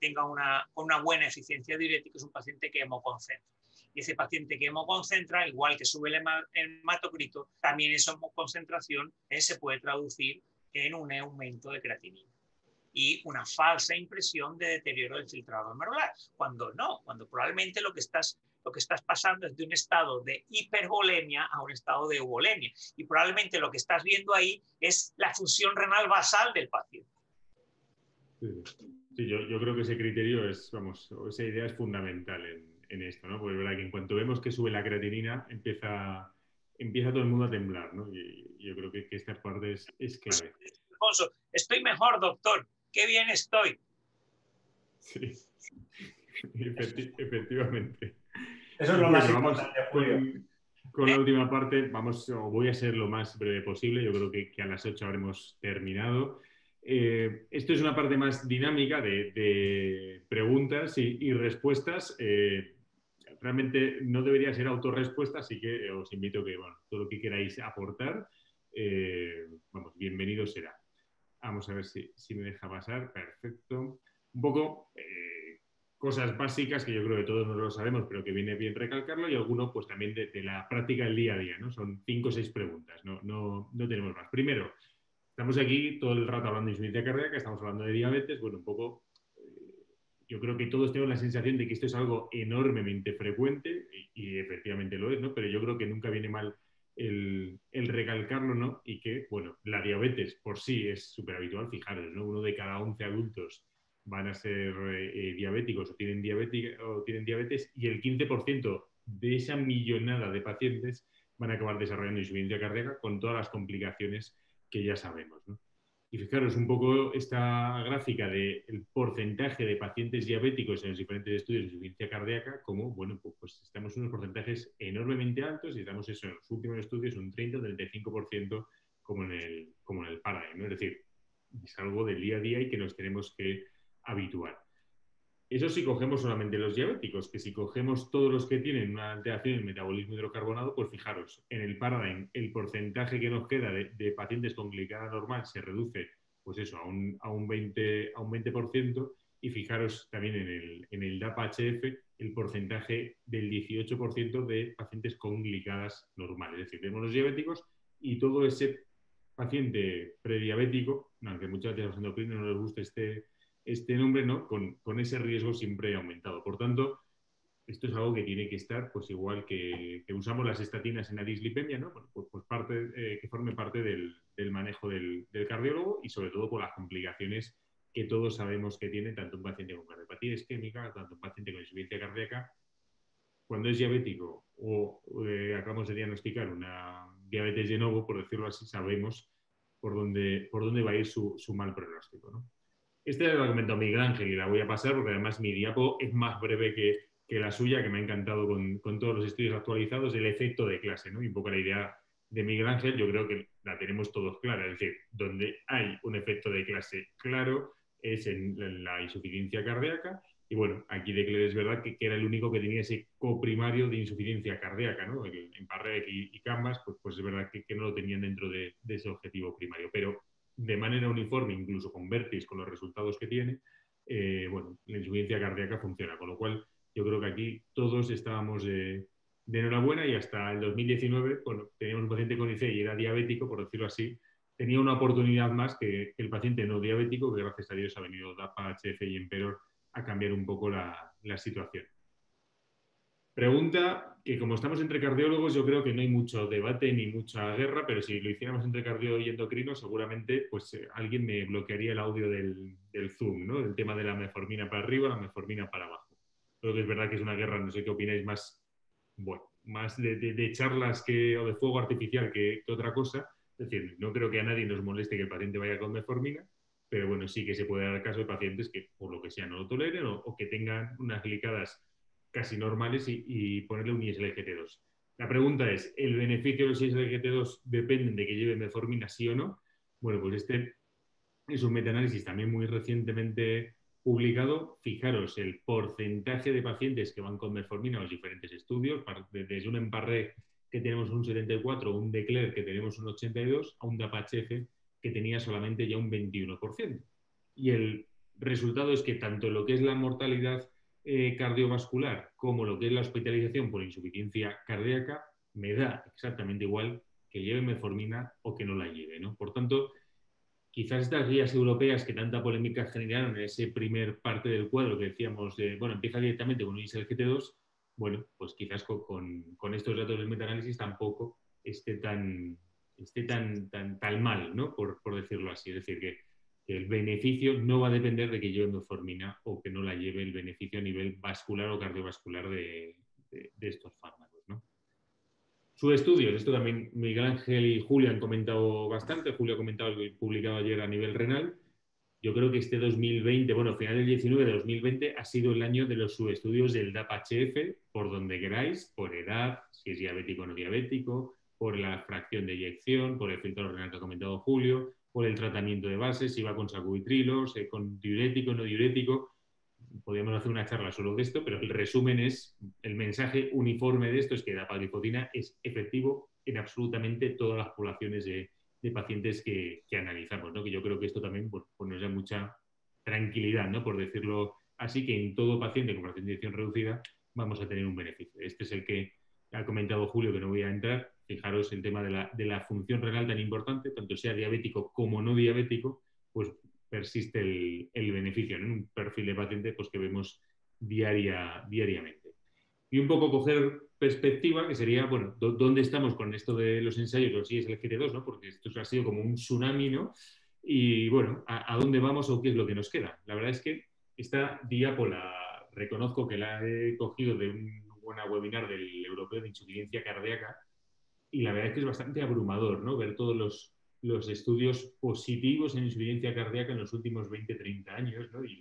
tenga una, una, buena eficiencia diurética, es un paciente que hemoconcentra. Y ese paciente que hemoconcentra, igual que sube el hematocrito, también esa hemoconcentración se puede traducir en un aumento de creatinina y una falsa impresión de deterioro del filtrado glomerular, cuando no, cuando probablemente lo que estás lo que estás pasando es de un estado de hipervolemia a un estado de euvolemia. Y probablemente lo que estás viendo ahí es la función renal basal del paciente. Sí, yo, yo, creo que ese criterio es, vamos, esa idea es fundamental en, en esto, ¿no? Porque es verdad que en cuanto vemos que sube la creatinina, empieza empieza todo el mundo a temblar, ¿no? Y yo creo que, esta parte es, es, clave. Alfonso, estoy mejor, doctor. Qué bien estoy. Sí, efectivamente. Eso es lo más importante, Julio. Con, la última parte, vamos, voy a ser lo más breve posible. Yo creo que, a las 8 habremos terminado. Eh, esto es una parte más dinámica de, preguntas y, respuestas. Eh, realmente no debería ser autorrespuesta, así que os invito a que, bueno, todo lo que queráis aportar, eh, vamos, bienvenido será. Vamos a ver si, me deja pasar. Perfecto. Un poco eh, cosas básicas que yo creo que todos nos lo sabemos, pero que viene bien recalcarlo, y alguno pues también de, la práctica del día a día, ¿no? Son cinco o seis preguntas, no, no, no tenemos más. Primero, estamos aquí todo el rato hablando de insuficiencia cardíaca, estamos hablando de diabetes, bueno, un poco yo creo que todos tenemos la sensación de que esto es algo enormemente frecuente y, efectivamente lo es, ¿no? Pero yo creo que nunca viene mal el, recalcarlo, ¿no? Y que, bueno, la diabetes por sí es súper habitual, fijaros, ¿no? Uno de cada 11 adultos van a ser eh, diabéticos o tienen, o tienen diabetes y el 15% de esa millonada de pacientes van a acabar desarrollando insuficiencia cardíaca con todas las complicaciones que ya sabemos, ¿no? Y fijaros un poco esta gráfica del porcentaje de pacientes diabéticos en los diferentes estudios de insuficiencia cardíaca, como, bueno, pues, pues, estamos en unos porcentajes enormemente altos y estamos eso, en los últimos estudios un 30-35% como en el, como en el Paradigm, Es decir, es algo del día a día y que nos tenemos que habituar. Eso si cogemos solamente los diabéticos, que si cogemos todos los que tienen una alteración en el metabolismo hidrocarbonado, pues fijaros, en el Paradigm el porcentaje que nos queda de, pacientes con glicada normal se reduce pues eso, a un, a un 20%, a un 20% y fijaros también en el, en el DAPA-HF el porcentaje del 18% de pacientes con glicadas normales. Es decir, tenemos los diabéticos y todo ese paciente prediabético, aunque muchas veces los endocrinos no les gusta este, este nombre, ¿no? Con, ese riesgo siempre aumentado. Por tanto, esto es algo que tiene que estar, pues igual que, usamos las estatinas en la dislipemia, ¿no? Pues, pues, parte, eh, que forme parte del, manejo del, cardiólogo y sobre todo por las complicaciones que todos sabemos que tiene tanto un paciente con cardiopatía isquémica, tanto un paciente con insuficiencia cardíaca, cuando es diabético o eh, acabamos de diagnosticar una diabetes de nuevo, por decirlo así, sabemos por dónde, por dónde va a ir su, mal pronóstico. ¿no? Este lo ha comentado Miguel Ángel y la voy a pasar porque además mi diapo es más breve que, la suya, que me ha encantado con, todos los estudios actualizados, el efecto de clase, ¿no? Y un poco la idea de Miguel Ángel, yo creo que la tenemos todos clara, es decir, donde hay un efecto de clase claro es en la insuficiencia cardíaca y bueno, aquí de es verdad que, era el único que tenía ese coprimario de insuficiencia cardíaca, ¿no? En Parrec y, y Canvas, pues, pues es verdad que, no lo tenían dentro de, ese objetivo primario. Pero de manera uniforme, incluso con Vertis, con los resultados que tiene, eh, bueno, la insuficiencia cardíaca funciona. Con lo cual, yo creo que aquí todos estábamos de, enhorabuena y hasta el 2019, bueno, teníamos un paciente con IC y era diabético, por decirlo así, tenía una oportunidad más que, el paciente no diabético, que gracias a Dios ha venido DAPA, HF y Emperor a cambiar un poco la, situación. Pregunta que como estamos entre cardiólogos yo creo que no hay mucho debate ni mucha guerra, pero si lo hiciéramos entre cardiólogo y endocrino seguramente pues eh, alguien me bloquearía el audio del, Zoom, ¿no? El tema de la meformina para arriba, la meformina para abajo. Creo que es verdad que es una guerra, no sé qué opináis, más, bueno, más de, charlas que, o de fuego artificial que, que otra cosa. Es decir, no creo que a nadie nos moleste que el paciente vaya con meformina, pero bueno, sí que se puede dar caso de pacientes que por lo que sea no lo toleren o, que tengan unas glicadas casi normales y, ponerle un ISLGT2. La pregunta es, ¿el beneficio de los ISLGT2 depende de que lleve metformina sí o no? Bueno, pues este es un metaanálisis también muy recientemente publicado. Fijaros el porcentaje de pacientes que van con metformina en los diferentes estudios, desde un Emparre que tenemos un 74, un Decler que tenemos un 82, a un DAPHF que tenía solamente ya un 21%. Y el resultado es que tanto lo que es la mortalidad eh, cardiovascular como lo que es la hospitalización por insuficiencia cardíaca me da exactamente igual que lleve metformina o que no la lleve. ¿no? Por tanto, quizás estas guías europeas que tanta polémica generaron en ese primer parte del cuadro que decíamos, bueno, empieza directamente con un ISLGT2, bueno, pues quizás con, con estos datos del metaanálisis tampoco esté tan, esté tan, tan, mal, ¿no? Por, decirlo así. Es decir, que, el beneficio no va a depender de que lleve metformina o que no la lleve el beneficio a nivel vascular o cardiovascular de, estos fármacos, ¿no? Su estudio, esto también Miguel Ángel y Julio han comentado bastante. Julio ha comentado que publicado ayer a nivel renal. Yo creo que este 2020, bueno, final del 19 de 2020 ha sido el año de los subestudios del DAPA-HF, por donde queráis, por edad, si es diabético o no diabético, por la fracción de eyección, por el filtro renal que ha comentado Julio, por el tratamiento de base, si va con sacubitrilos, eh, con diurético, no diurético. Podríamos hacer una charla solo de esto, pero el resumen es, el mensaje uniforme de esto es que la pagliflozina es efectivo en absolutamente todas las poblaciones de, pacientes que, analizamos, ¿no? que yo creo que esto también pues, pues, nos da mucha tranquilidad, ¿no? por decirlo así, que en todo paciente con eyección reducida vamos a tener un beneficio. Este es el que ha comentado Julio, que no voy a entrar, fijaros el tema de la, función renal tan importante, tanto sea diabético como no diabético, pues persiste el, beneficio en un perfil de paciente pues, que vemos diaria, diariamente. Y un poco coger perspectiva, que sería, bueno, ¿dónde estamos con esto de los ensayos, los ISLGT2, ¿no? porque esto ha sido como un tsunami, ¿no? Y bueno, ¿a, dónde vamos o qué es lo que nos queda? La verdad es que esta diápola, reconozco que la he cogido de un buena webinar del Europeo de Insuficiencia Cardíaca, y la verdad es que es bastante abrumador ¿no? ver todos los, los estudios positivos en insuficiencia cardíaca en los últimos 20, 30 años, ¿no? y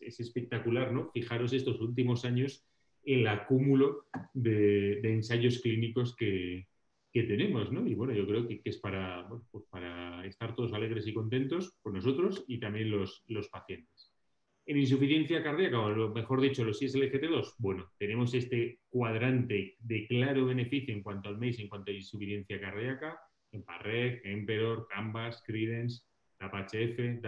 es, espectacular, ¿no? Fijaros estos últimos años el acúmulo de, ensayos clínicos que, que, tenemos, ¿no? Y bueno, yo creo que, que es para, pues para estar todos alegres y contentos por nosotros y también los, los pacientes. En insuficiencia cardíaca, o mejor dicho, los ISLGT2, bueno, tenemos este cuadrante de claro beneficio en cuanto al MEIS, en cuanto a insuficiencia cardíaca, en PARREG, Emperor, Canvas, Credence, DAPA-HF,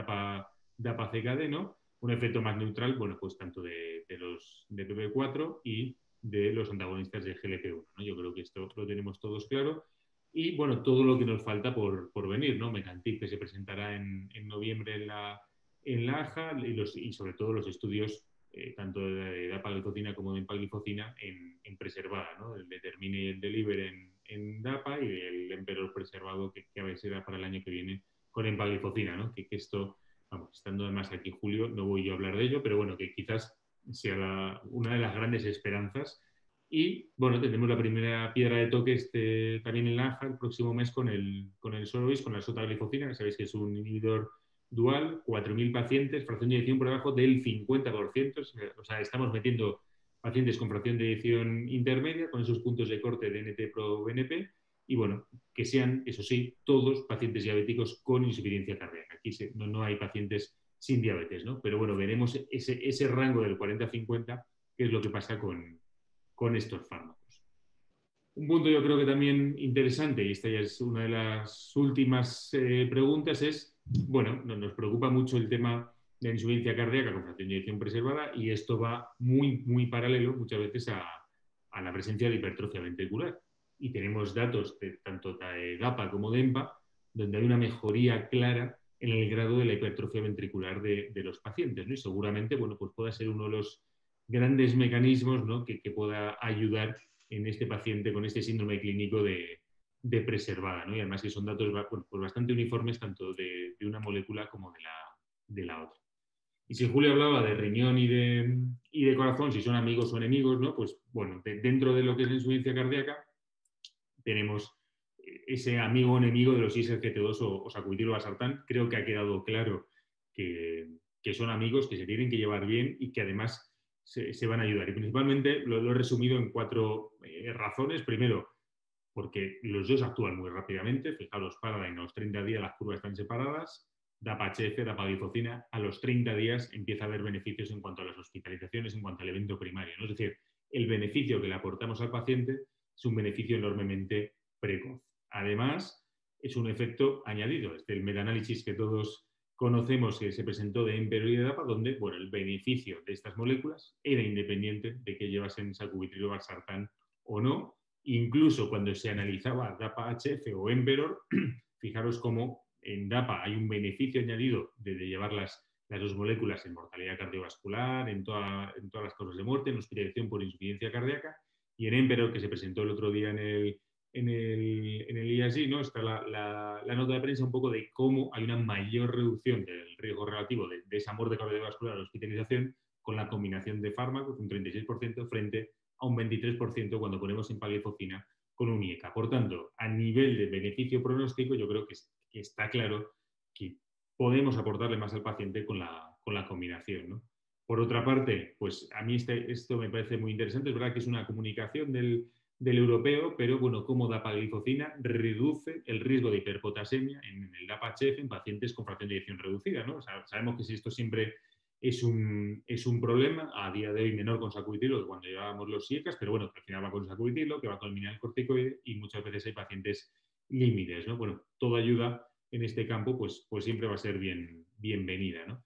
DAPA-CKD, ¿no? Un efecto más neutral, bueno, pues tanto de, los de PP4 y de los antagonistas de GLP-1, ¿no? Yo creo que esto lo tenemos todos claro. Y, bueno, todo lo que nos falta por, venir, ¿no? Mecantic, que se presentará en, en noviembre en la en la AJA y, sobre todo los estudios eh, tanto de dapaglifocina como de empaglifocina en, en preservada, ¿no? el determine y el deliver en, en, DAPA y el emperor preservado que, que a será para el año que viene con empaglifocina, ¿no? que, esto vamos, estando además aquí Julio, no voy yo a hablar de ello, pero bueno, que quizás sea una de las grandes esperanzas. Y bueno, tenemos la primera piedra de toque este, también en Laja el próximo mes con el, con el Solovis, con la sotaglifocina, que sabéis que es un inhibidor dual, 4.000 pacientes, fracción de edición por debajo del 50%, o sea, estamos metiendo pacientes con fracción de edición intermedia, con esos puntos de corte de NT pro BNP, y bueno, que sean, eso sí, todos pacientes diabéticos con insuficiencia cardíaca. Aquí no, no hay pacientes sin diabetes, ¿no? Pero bueno, veremos ese, ese rango del 40-50, qué es lo que pasa con, con estos fármacos. Un punto yo creo que también interesante, y esta ya es una de las últimas eh, preguntas, es, bueno, nos preocupa mucho el tema de insuficiencia cardíaca con fracción de preservada y esto va muy, muy paralelo muchas veces a, la presencia de hipertrofia ventricular. Y tenemos datos de tanto de GAPA como de EMPA, donde hay una mejoría clara en el grado de la hipertrofia ventricular de, los pacientes. Y seguramente bueno, pues pueda ser uno de los grandes mecanismos ¿no? que, pueda ayudar en este paciente con este síndrome clínico de, preservada. ¿no? Y además que son datos pues bastante uniformes tanto de, una molécula como de la, de la otra. Y si Julio hablaba de riñón y de, y de corazón, si son amigos o enemigos, ¿no? pues bueno, dentro de lo que es la insuficiencia cardíaca, tenemos ese amigo o enemigo de los ISGT2 o, o sacubitril Creo que ha quedado claro que, son amigos, que se tienen que llevar bien y que además se, van a ayudar. Y principalmente lo, he resumido en cuatro eh, razones. Primero, porque los dos actúan muy rápidamente. Fijaros, Paradigm, a los 30 días las curvas están separadas. DAPA-HF, dapaglifocina, a los 30 días empieza a haber beneficios en cuanto a las hospitalizaciones, en cuanto al evento primario. Es decir, el beneficio que le aportamos al paciente es un beneficio enormemente precoz. Además, es un efecto añadido. Este el metaanálisis que todos conocemos que se presentó de Emperor y de DAPA, donde bueno, el beneficio de estas moléculas era independiente de que llevasen sacubitril o o no. Incluso cuando se analizaba DAPA-HF o Emperor, fijaros cómo en DAPA hay un beneficio añadido de, llevar las, dos moléculas en mortalidad cardiovascular, en, en todas las causas de muerte, en hospitalización por insuficiencia cardíaca, y en Emperor, que se presentó el otro día en el, en el, en el ¿no? está la, nota de prensa un poco de cómo hay una mayor reducción del riesgo relativo de, de esa muerte cardiovascular a la hospitalización con la combinación de fármacos, un 36% frente a un 23% cuando ponemos en palifocina con un IECA. Por tanto, a nivel de beneficio pronóstico, yo creo que, está claro que podemos aportarle más al paciente con la, con la combinación. Por otra parte, pues a mí este, esto me parece muy interesante. Es verdad que es una comunicación del, del europeo, pero bueno, como dapaglifocina reduce el riesgo de hiperpotasemia en el DAPA-HF en pacientes con fracción de eyección reducida. ¿no? sabemos que si esto siempre es un, es un problema, a día de hoy menor con sacubitrilo que cuando llevábamos los SIECAS, pero bueno, al final va con sacubitrilo, que va con el mineral corticoide y muchas veces hay pacientes límites. ¿no? Bueno, toda ayuda en este campo pues, pues siempre va a ser bien, bienvenida. ¿no?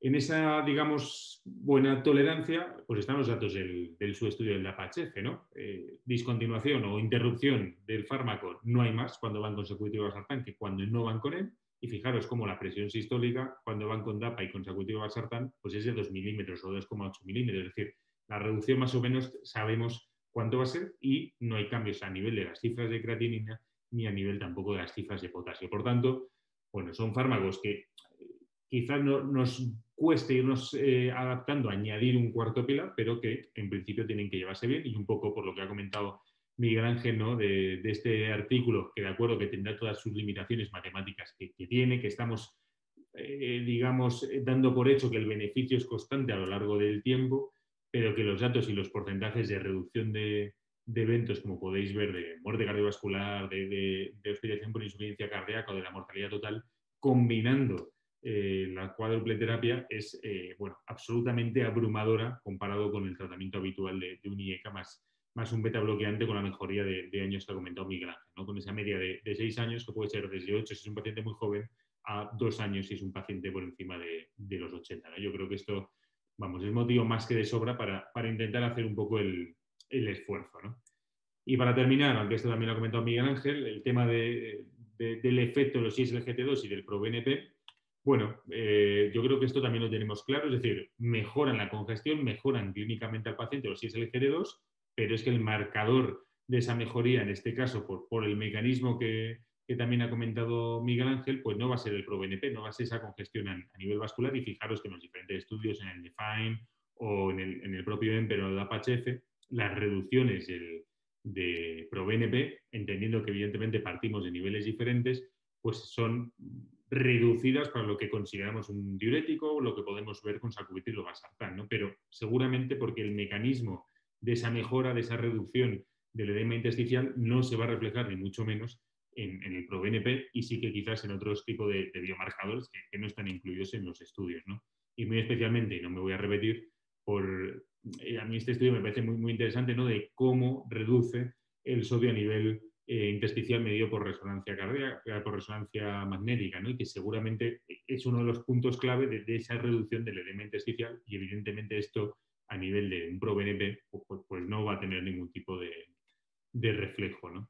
En esa, digamos, buena tolerancia, pues están los datos del, del subestudio del DAPA-HF, ¿no? Eh, discontinuación o interrupción del fármaco no hay más cuando van con secutivo valsartán que cuando no van con él. Y fijaros cómo la presión sistólica cuando van con DAPA y con secutivo valsartán pues es de 2 milímetros o 2,8 milímetros. Es decir, la reducción más o menos sabemos cuánto va a ser y no hay cambios a nivel de las cifras de creatinina ni a nivel tampoco de las cifras de potasio. Por tanto, bueno, son fármacos que quizás no, nos cueste irnos eh, adaptando a añadir un cuarto pilar, pero que en principio tienen que llevarse bien y un poco por lo que ha comentado Miguel Ángel ¿no? de, este artículo, que de acuerdo que tendrá todas sus limitaciones matemáticas que, tiene, que estamos, eh, digamos, dando por hecho que el beneficio es constante a lo largo del tiempo, pero que los datos y los porcentajes de reducción de, eventos, como podéis ver, de muerte cardiovascular, de, de, de hospitalización por insuficiencia cardíaca o de la mortalidad total, combinando eh, la cuádruple terapia es eh, bueno, absolutamente abrumadora comparado con el tratamiento habitual de, un IECA más, más un beta bloqueante con la mejoría de, años que ha comentado Miguel Ángel, ¿no? con esa media de, de, seis años que puede ser desde ocho si es un paciente muy joven a dos años si es un paciente por encima de, los 80. Yo creo que esto vamos, es motivo más que de sobra para, para intentar hacer un poco el, el esfuerzo. ¿no? Y para terminar, aunque esto también lo ha comentado Miguel Ángel, el tema del efecto de los ISLGT2 y del ProBNP, bueno, eh, yo creo que esto también lo tenemos claro, es decir, mejoran la congestión, mejoran clínicamente al paciente los ISLGD2, pero es que el marcador de esa mejoría, en este caso por, el mecanismo que, que también ha comentado Miguel Ángel, pues no va a ser el ProBNP, no va a ser esa congestión a, nivel vascular y fijaros que en los diferentes estudios, en el DEFINE o en el, propio EMPER o el APHF, las reducciones de ProBNP, entendiendo que evidentemente partimos de niveles diferentes, pues son reducidas para lo que consideramos un diurético o lo que podemos ver con sacubitril o basartán, ¿no? Pero seguramente porque el mecanismo de esa mejora, de esa reducción del edema intersticial no se va a reflejar ni mucho menos en, el ProBNP y sí que quizás en otros tipos de, biomarcadores que, no están incluidos en los estudios. ¿no? Y muy especialmente, y no me voy a repetir, por, eh, a mí este estudio me parece muy, muy interesante ¿no? de cómo reduce el sodio a nivel eh, intersticial medido por resonancia cardíaca, por resonancia magnética, ¿no? y que seguramente es uno de los puntos clave de, esa reducción del edema intersticial y evidentemente esto a nivel de un ProBNP pues, pues, pues no va a tener ningún tipo de, de reflejo. ¿no?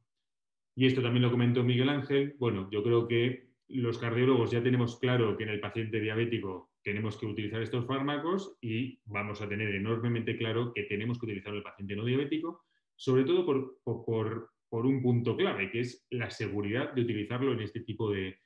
Y esto también lo comentó Miguel Ángel. Bueno, yo creo que los cardiólogos ya tenemos claro que en el paciente diabético tenemos que utilizar estos fármacos y vamos a tener enormemente claro que tenemos que utilizar el paciente no diabético, sobre todo por, un punto clave, que es la seguridad de utilizarlo en este tipo de,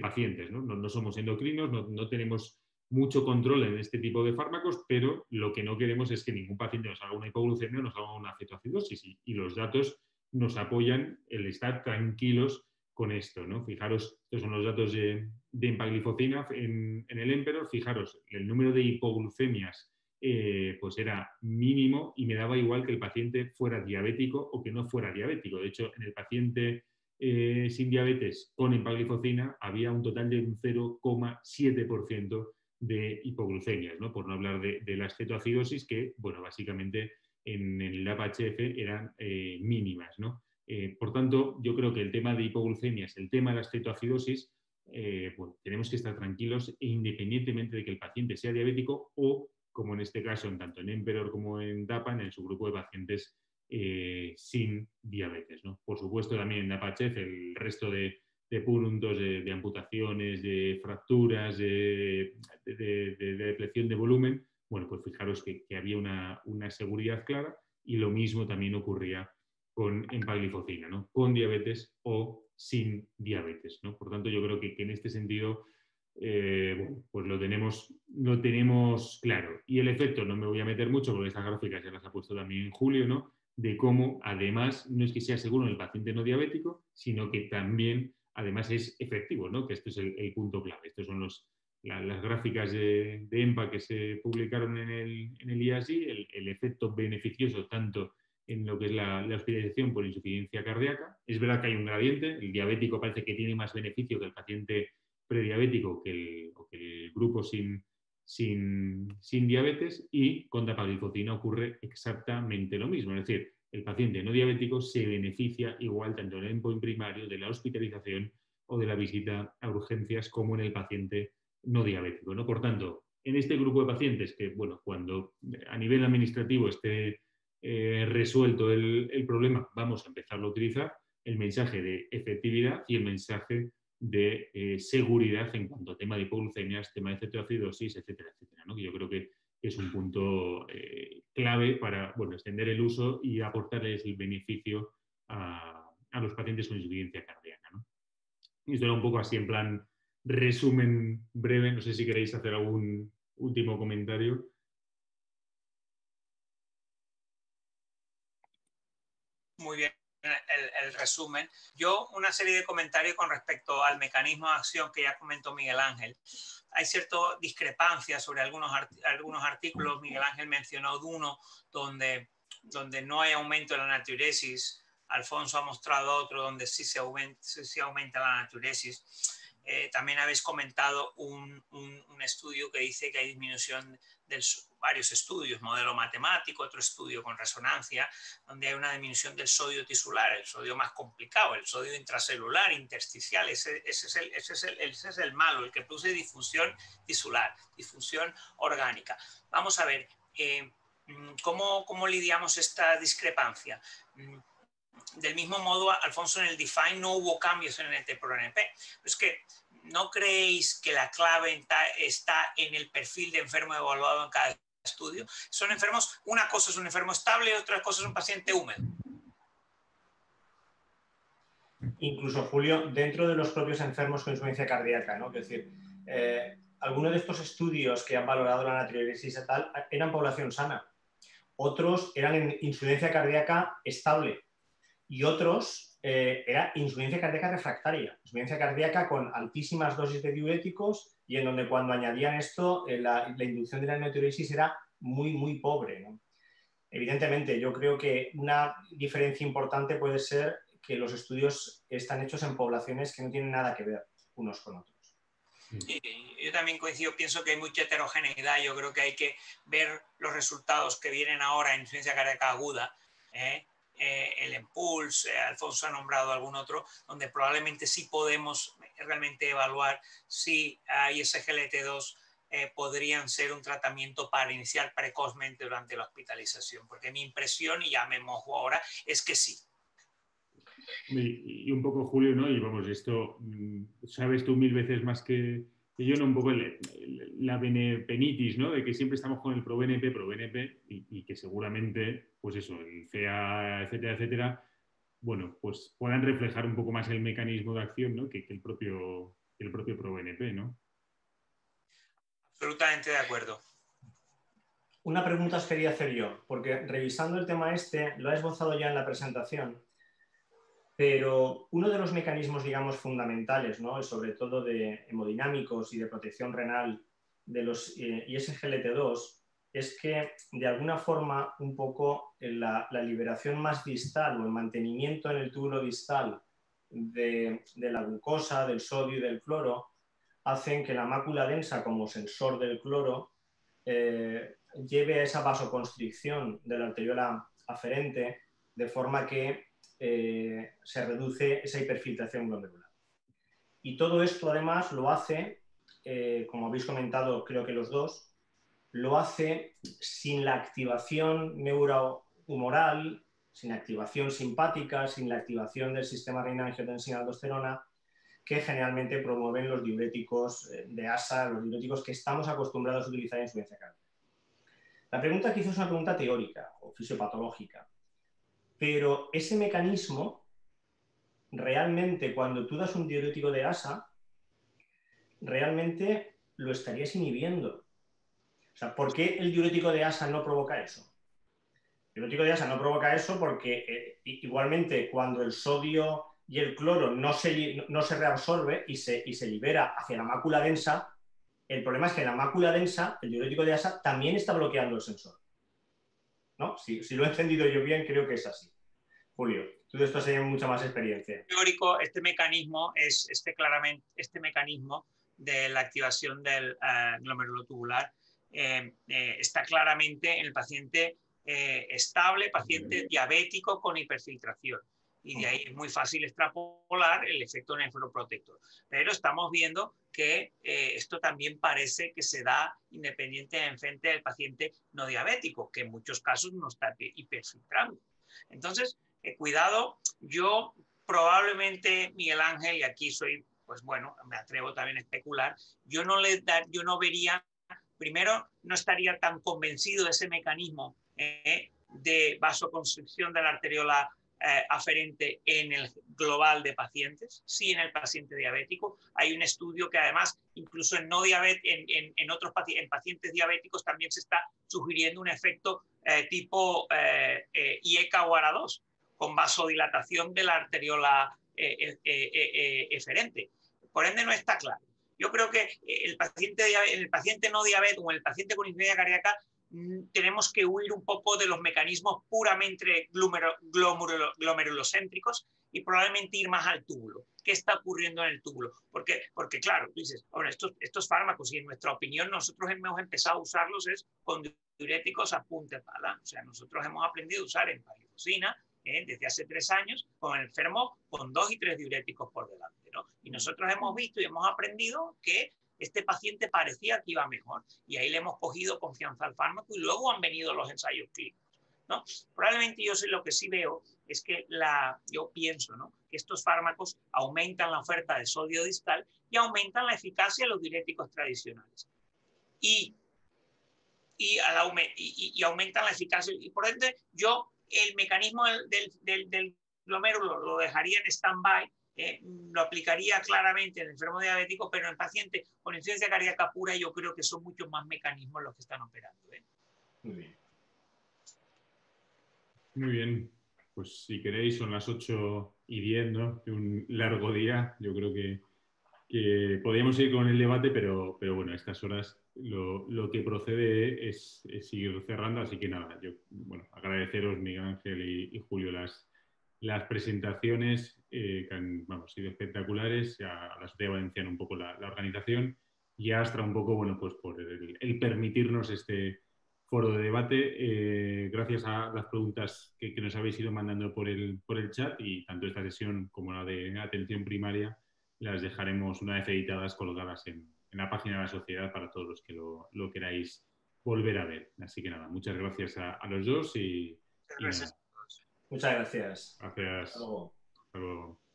pacientes. ¿no? somos endocrinos, no, tenemos mucho control en este tipo de fármacos, pero lo que no queremos es que ningún paciente nos haga una hipoglucemia o nos haga una cetoacidosis y los datos nos apoyan el estar tranquilos con esto. ¿no? Fijaros, estos son los datos de, empaglifocina en, el Emperor. Fijaros, el número de hipoglucemias eh, pues era mínimo y me daba igual que el paciente fuera diabético o que no fuera diabético. De hecho, en el paciente eh, sin diabetes con empaglifocina había un total de un 0,7% de hipoglucemias, ¿no? por no hablar de, de la cetoacidosis, que, bueno, básicamente en el APHF eran eh, mínimas. ¿no? Eh, por tanto, yo creo que el tema de hipoglucemias, el tema de la cetoacidosis, eh, tenemos que estar tranquilos e independientemente de que el paciente sea diabético o, como en este caso, tanto en Emperor como en DAPA, en su grupo de pacientes sin diabetes. ¿no? Por supuesto, también en APHF el resto de, puntos de, amputaciones, de fracturas, de, de, de, volumen, bueno, pues fijaros que, había una, seguridad clara y lo mismo también ocurría con empaglifocina, ¿no? con diabetes o sin diabetes. ¿no? Por tanto, yo creo que, en este sentido eh, pues lo tenemos, lo tenemos claro. Y el efecto, no me voy a meter mucho porque estas gráficas ya las ha puesto también en Julio, ¿no? de cómo además no es que sea seguro en el paciente no diabético, sino que también además es efectivo, ¿no? que esto es el, punto clave. Estos son los, las gráficas de, EMPA que se publicaron en el, en el IASI, el, efecto beneficioso tanto en lo que es la, hospitalización por insuficiencia cardíaca. Es verdad que hay un gradiente, el diabético parece que tiene más beneficio que el paciente prediabético que el, que el grupo sin, sin, sin, diabetes y con dapagliflozina ocurre exactamente lo mismo. Es decir, el paciente no diabético se beneficia igual tanto en el endpoint primario de la hospitalización o de la visita a urgencias como en el paciente no diabético. ¿no? Por tanto, en este grupo de pacientes que, bueno, cuando a nivel administrativo esté eh, resuelto el, problema, vamos a empezarlo a utilizar, el mensaje de efectividad y el mensaje de eh, seguridad en cuanto a tema de hipoglucemias, tema de cetoacidosis, etcétera, etcétera. ¿no? Yo creo que es un punto eh, clave para bueno, extender el uso y aportarles el beneficio a, los pacientes con insuficiencia cardíaca. ¿no? Esto era un poco así en plan resumen breve. No sé si queréis hacer algún último comentario. Muy bien. El, resumen. Yo una serie de comentarios con respecto al mecanismo de acción que ya comentó Miguel Ángel. Hay cierta discrepancia sobre algunos, algunos artículos. Miguel Ángel mencionó uno donde, donde no hay aumento de la natriuresis. Alfonso ha mostrado otro donde sí se aumenta, sí aumenta la natriuresis. Eh, también habéis comentado un, estudio que dice que hay disminución de varios estudios, modelo matemático, otro estudio con resonancia, donde hay una disminución del sodio tisular, el sodio más complicado, el sodio intracelular, intersticial, ese, es, el, malo, el que produce disfunción tisular, disfunción orgánica. Vamos a ver, eh, ¿cómo, ¿cómo lidiamos esta discrepancia? Mm, del mismo modo, Alfonso, en el Define no hubo cambios en el TPRONP. Es que no creéis que la clave está en el perfil de enfermo evaluado en cada estudio. Son enfermos, una cosa es un enfermo estable y otra cosa es un paciente húmedo. incluso Julio, dentro de los propios enfermos con insuficiencia cardíaca, ¿no? Es decir, eh, algunos de estos estudios que han valorado la natriuresis y tal eran población sana, otros eran en insuficiencia cardíaca estable y otros eh, era insuficiencia cardíaca refractaria, insuficiencia cardíaca con altísimas dosis de diuréticos y en donde cuando añadían esto eh, la, inducción de la natriuresis era muy, muy pobre. Evidentemente, yo creo que una diferencia importante puede ser que los estudios están hechos en poblaciones que no tienen nada que ver unos con otros. yo también coincido, pienso que hay mucha heterogeneidad, yo creo que hay que ver los resultados que vienen ahora en insuficiencia cardíaca aguda, ¿eh? Eh, el Impulse, eh, Alfonso ha nombrado algún otro, donde probablemente sí podemos realmente evaluar si ISGLT2 podrían ser un tratamiento para iniciar precozmente durante la hospitalización, porque mi impresión, y ya me mojo ahora, es que sí, y, un poco, Julio, ¿no? Y vamos, esto mm, sabes tú mil veces más que, yo, ¿no? Un poco la benepenitis, ¿no? De que siempre estamos con el ProBNP, ProBNP, y que seguramente, pues eso, el CA, etcétera, etcétera, bueno, pues puedan reflejar un poco más el mecanismo de acción, ¿no? Que, el propio, el propio ProBNP, ¿no? Absolutamente de acuerdo. Una pregunta os quería hacer yo, porque revisando el tema este, lo he esbozado ya en la presentación, pero uno de los mecanismos, digamos, fundamentales, ¿no? sobre todo de hemodinámicos y de protección renal de los eh, ISGLT2, es que de alguna forma un poco la, liberación más distal o el mantenimiento en el túbulo distal de, la glucosa, del sodio y del cloro hacen que la mácula densa como sensor del cloro eh, lleve a esa vasoconstricción de la arteriola aferente de forma que eh, se reduce esa hiperfiltración glomerular. Y todo esto además lo hace, eh, como habéis comentado creo que los dos, lo hace sin la activación neurohumoral, sin activación simpática, sin la activación del sistema renina-angiotensina-aldosterona, que generalmente promueven los diuréticos eh, de ASA, los diuréticos que estamos acostumbrados a utilizar en insuficiencia cardíaca. La pregunta que hizo es una pregunta teórica o fisiopatológica. Pero ese mecanismo, realmente cuando tú das un diurético de asa, realmente lo estarías inhibiendo. O sea, ¿por qué el diurético de asa no provoca eso? El diurético de asa no provoca eso porque eh, igualmente cuando el sodio y el cloro no se, no se reabsorbe y se, y se libera hacia la mácula densa, el problema es que en la mácula densa, el diurético de asa también está bloqueando el sensor. ¿no? Si, lo he entendido yo bien, creo que es así. Julio, tú de esto has mucha más experiencia. Teórico, este mecanismo es este, claramente, este mecanismo de la activación del uh, glomérulo tubular eh, eh, está claramente en el paciente estable, paciente diabético con hiperfiltración y de ahí es muy fácil extrapolar el efecto nefroprotector. Pero estamos viendo que eh, esto también parece que se da independientemente del paciente no diabético, que en muchos casos no está hiperfiltrando. Entonces, eh, cuidado, yo probablemente, Miguel Ángel, y aquí soy, pues bueno, me atrevo también a especular, yo no, le yo no vería, primero, no estaría tan convencido de ese mecanismo eh, de vasoconstricción de la arteriola eh, aferente en el global de pacientes, sí en el paciente diabético. Hay un estudio que además, incluso en, no en, otros en pacientes diabéticos también se está sugiriendo un efecto eh, tipo IECA o ARA2, con vasodilatación de la arteriola eferente. Por ende, no está claro. Yo creo que el paciente, el paciente no diabético o el paciente con insuficiencia cardíaca Mm, tenemos que huir un poco de los mecanismos puramente glomerulocéntricos y probablemente ir más al túbulo. ¿Qué está ocurriendo en el túbulo? Porque, porque claro, tú dices, bueno, estos, estos fármacos, y en nuestra opinión nosotros hemos empezado a usarlos es con diuréticos a punta pala. O sea, nosotros hemos aprendido a usar en eh, desde hace tres años con el enfermo con dos y tres diuréticos por delante. ¿no? Y nosotros hemos visto y hemos aprendido que este paciente parecía que iba mejor y ahí le hemos cogido confianza al fármaco y luego han venido los ensayos clínicos. ¿no? Probablemente yo sé lo que sí veo es que la, yo pienso ¿no? que estos fármacos aumentan la oferta de sodio distal y aumentan la eficacia de los diuréticos tradicionales. Y, y, y, y aumentan la eficacia. Y por ende, yo, el mecanismo del, glomérulos lo dejaría en stand-by, eh, lo aplicaría claramente en el enfermo diabético, pero en paciente con insuficiencia cardíaca pura yo creo que son muchos más mecanismos los que están operando. ¿eh? Muy bien. Muy bien. Pues si queréis, son las 8 y 10, ¿no? Un largo día. Yo creo que, que podríamos ir con el debate, pero, pero bueno, a estas horas lo, que procede es, seguir cerrando. Así que nada, yo, bueno, agradeceros, Miguel Ángel y, Julio, las, las presentaciones eh, que han sido espectaculares, a, la sociedad un poco la, organización y a Astra un poco, bueno, pues por el, permitirnos este foro de debate. Eh, gracias a las preguntas que, nos habéis ido mandando por el, por el chat y tanto esta sesión como la de atención primaria las dejaremos una vez editadas colgadas en, en la página de la sociedad para todos los que lo, lo queráis volver a ver. Así que nada, muchas gracias a, a los dos y, gracias. Muchas gracias. Gracias. Hasta luego. Hasta luego.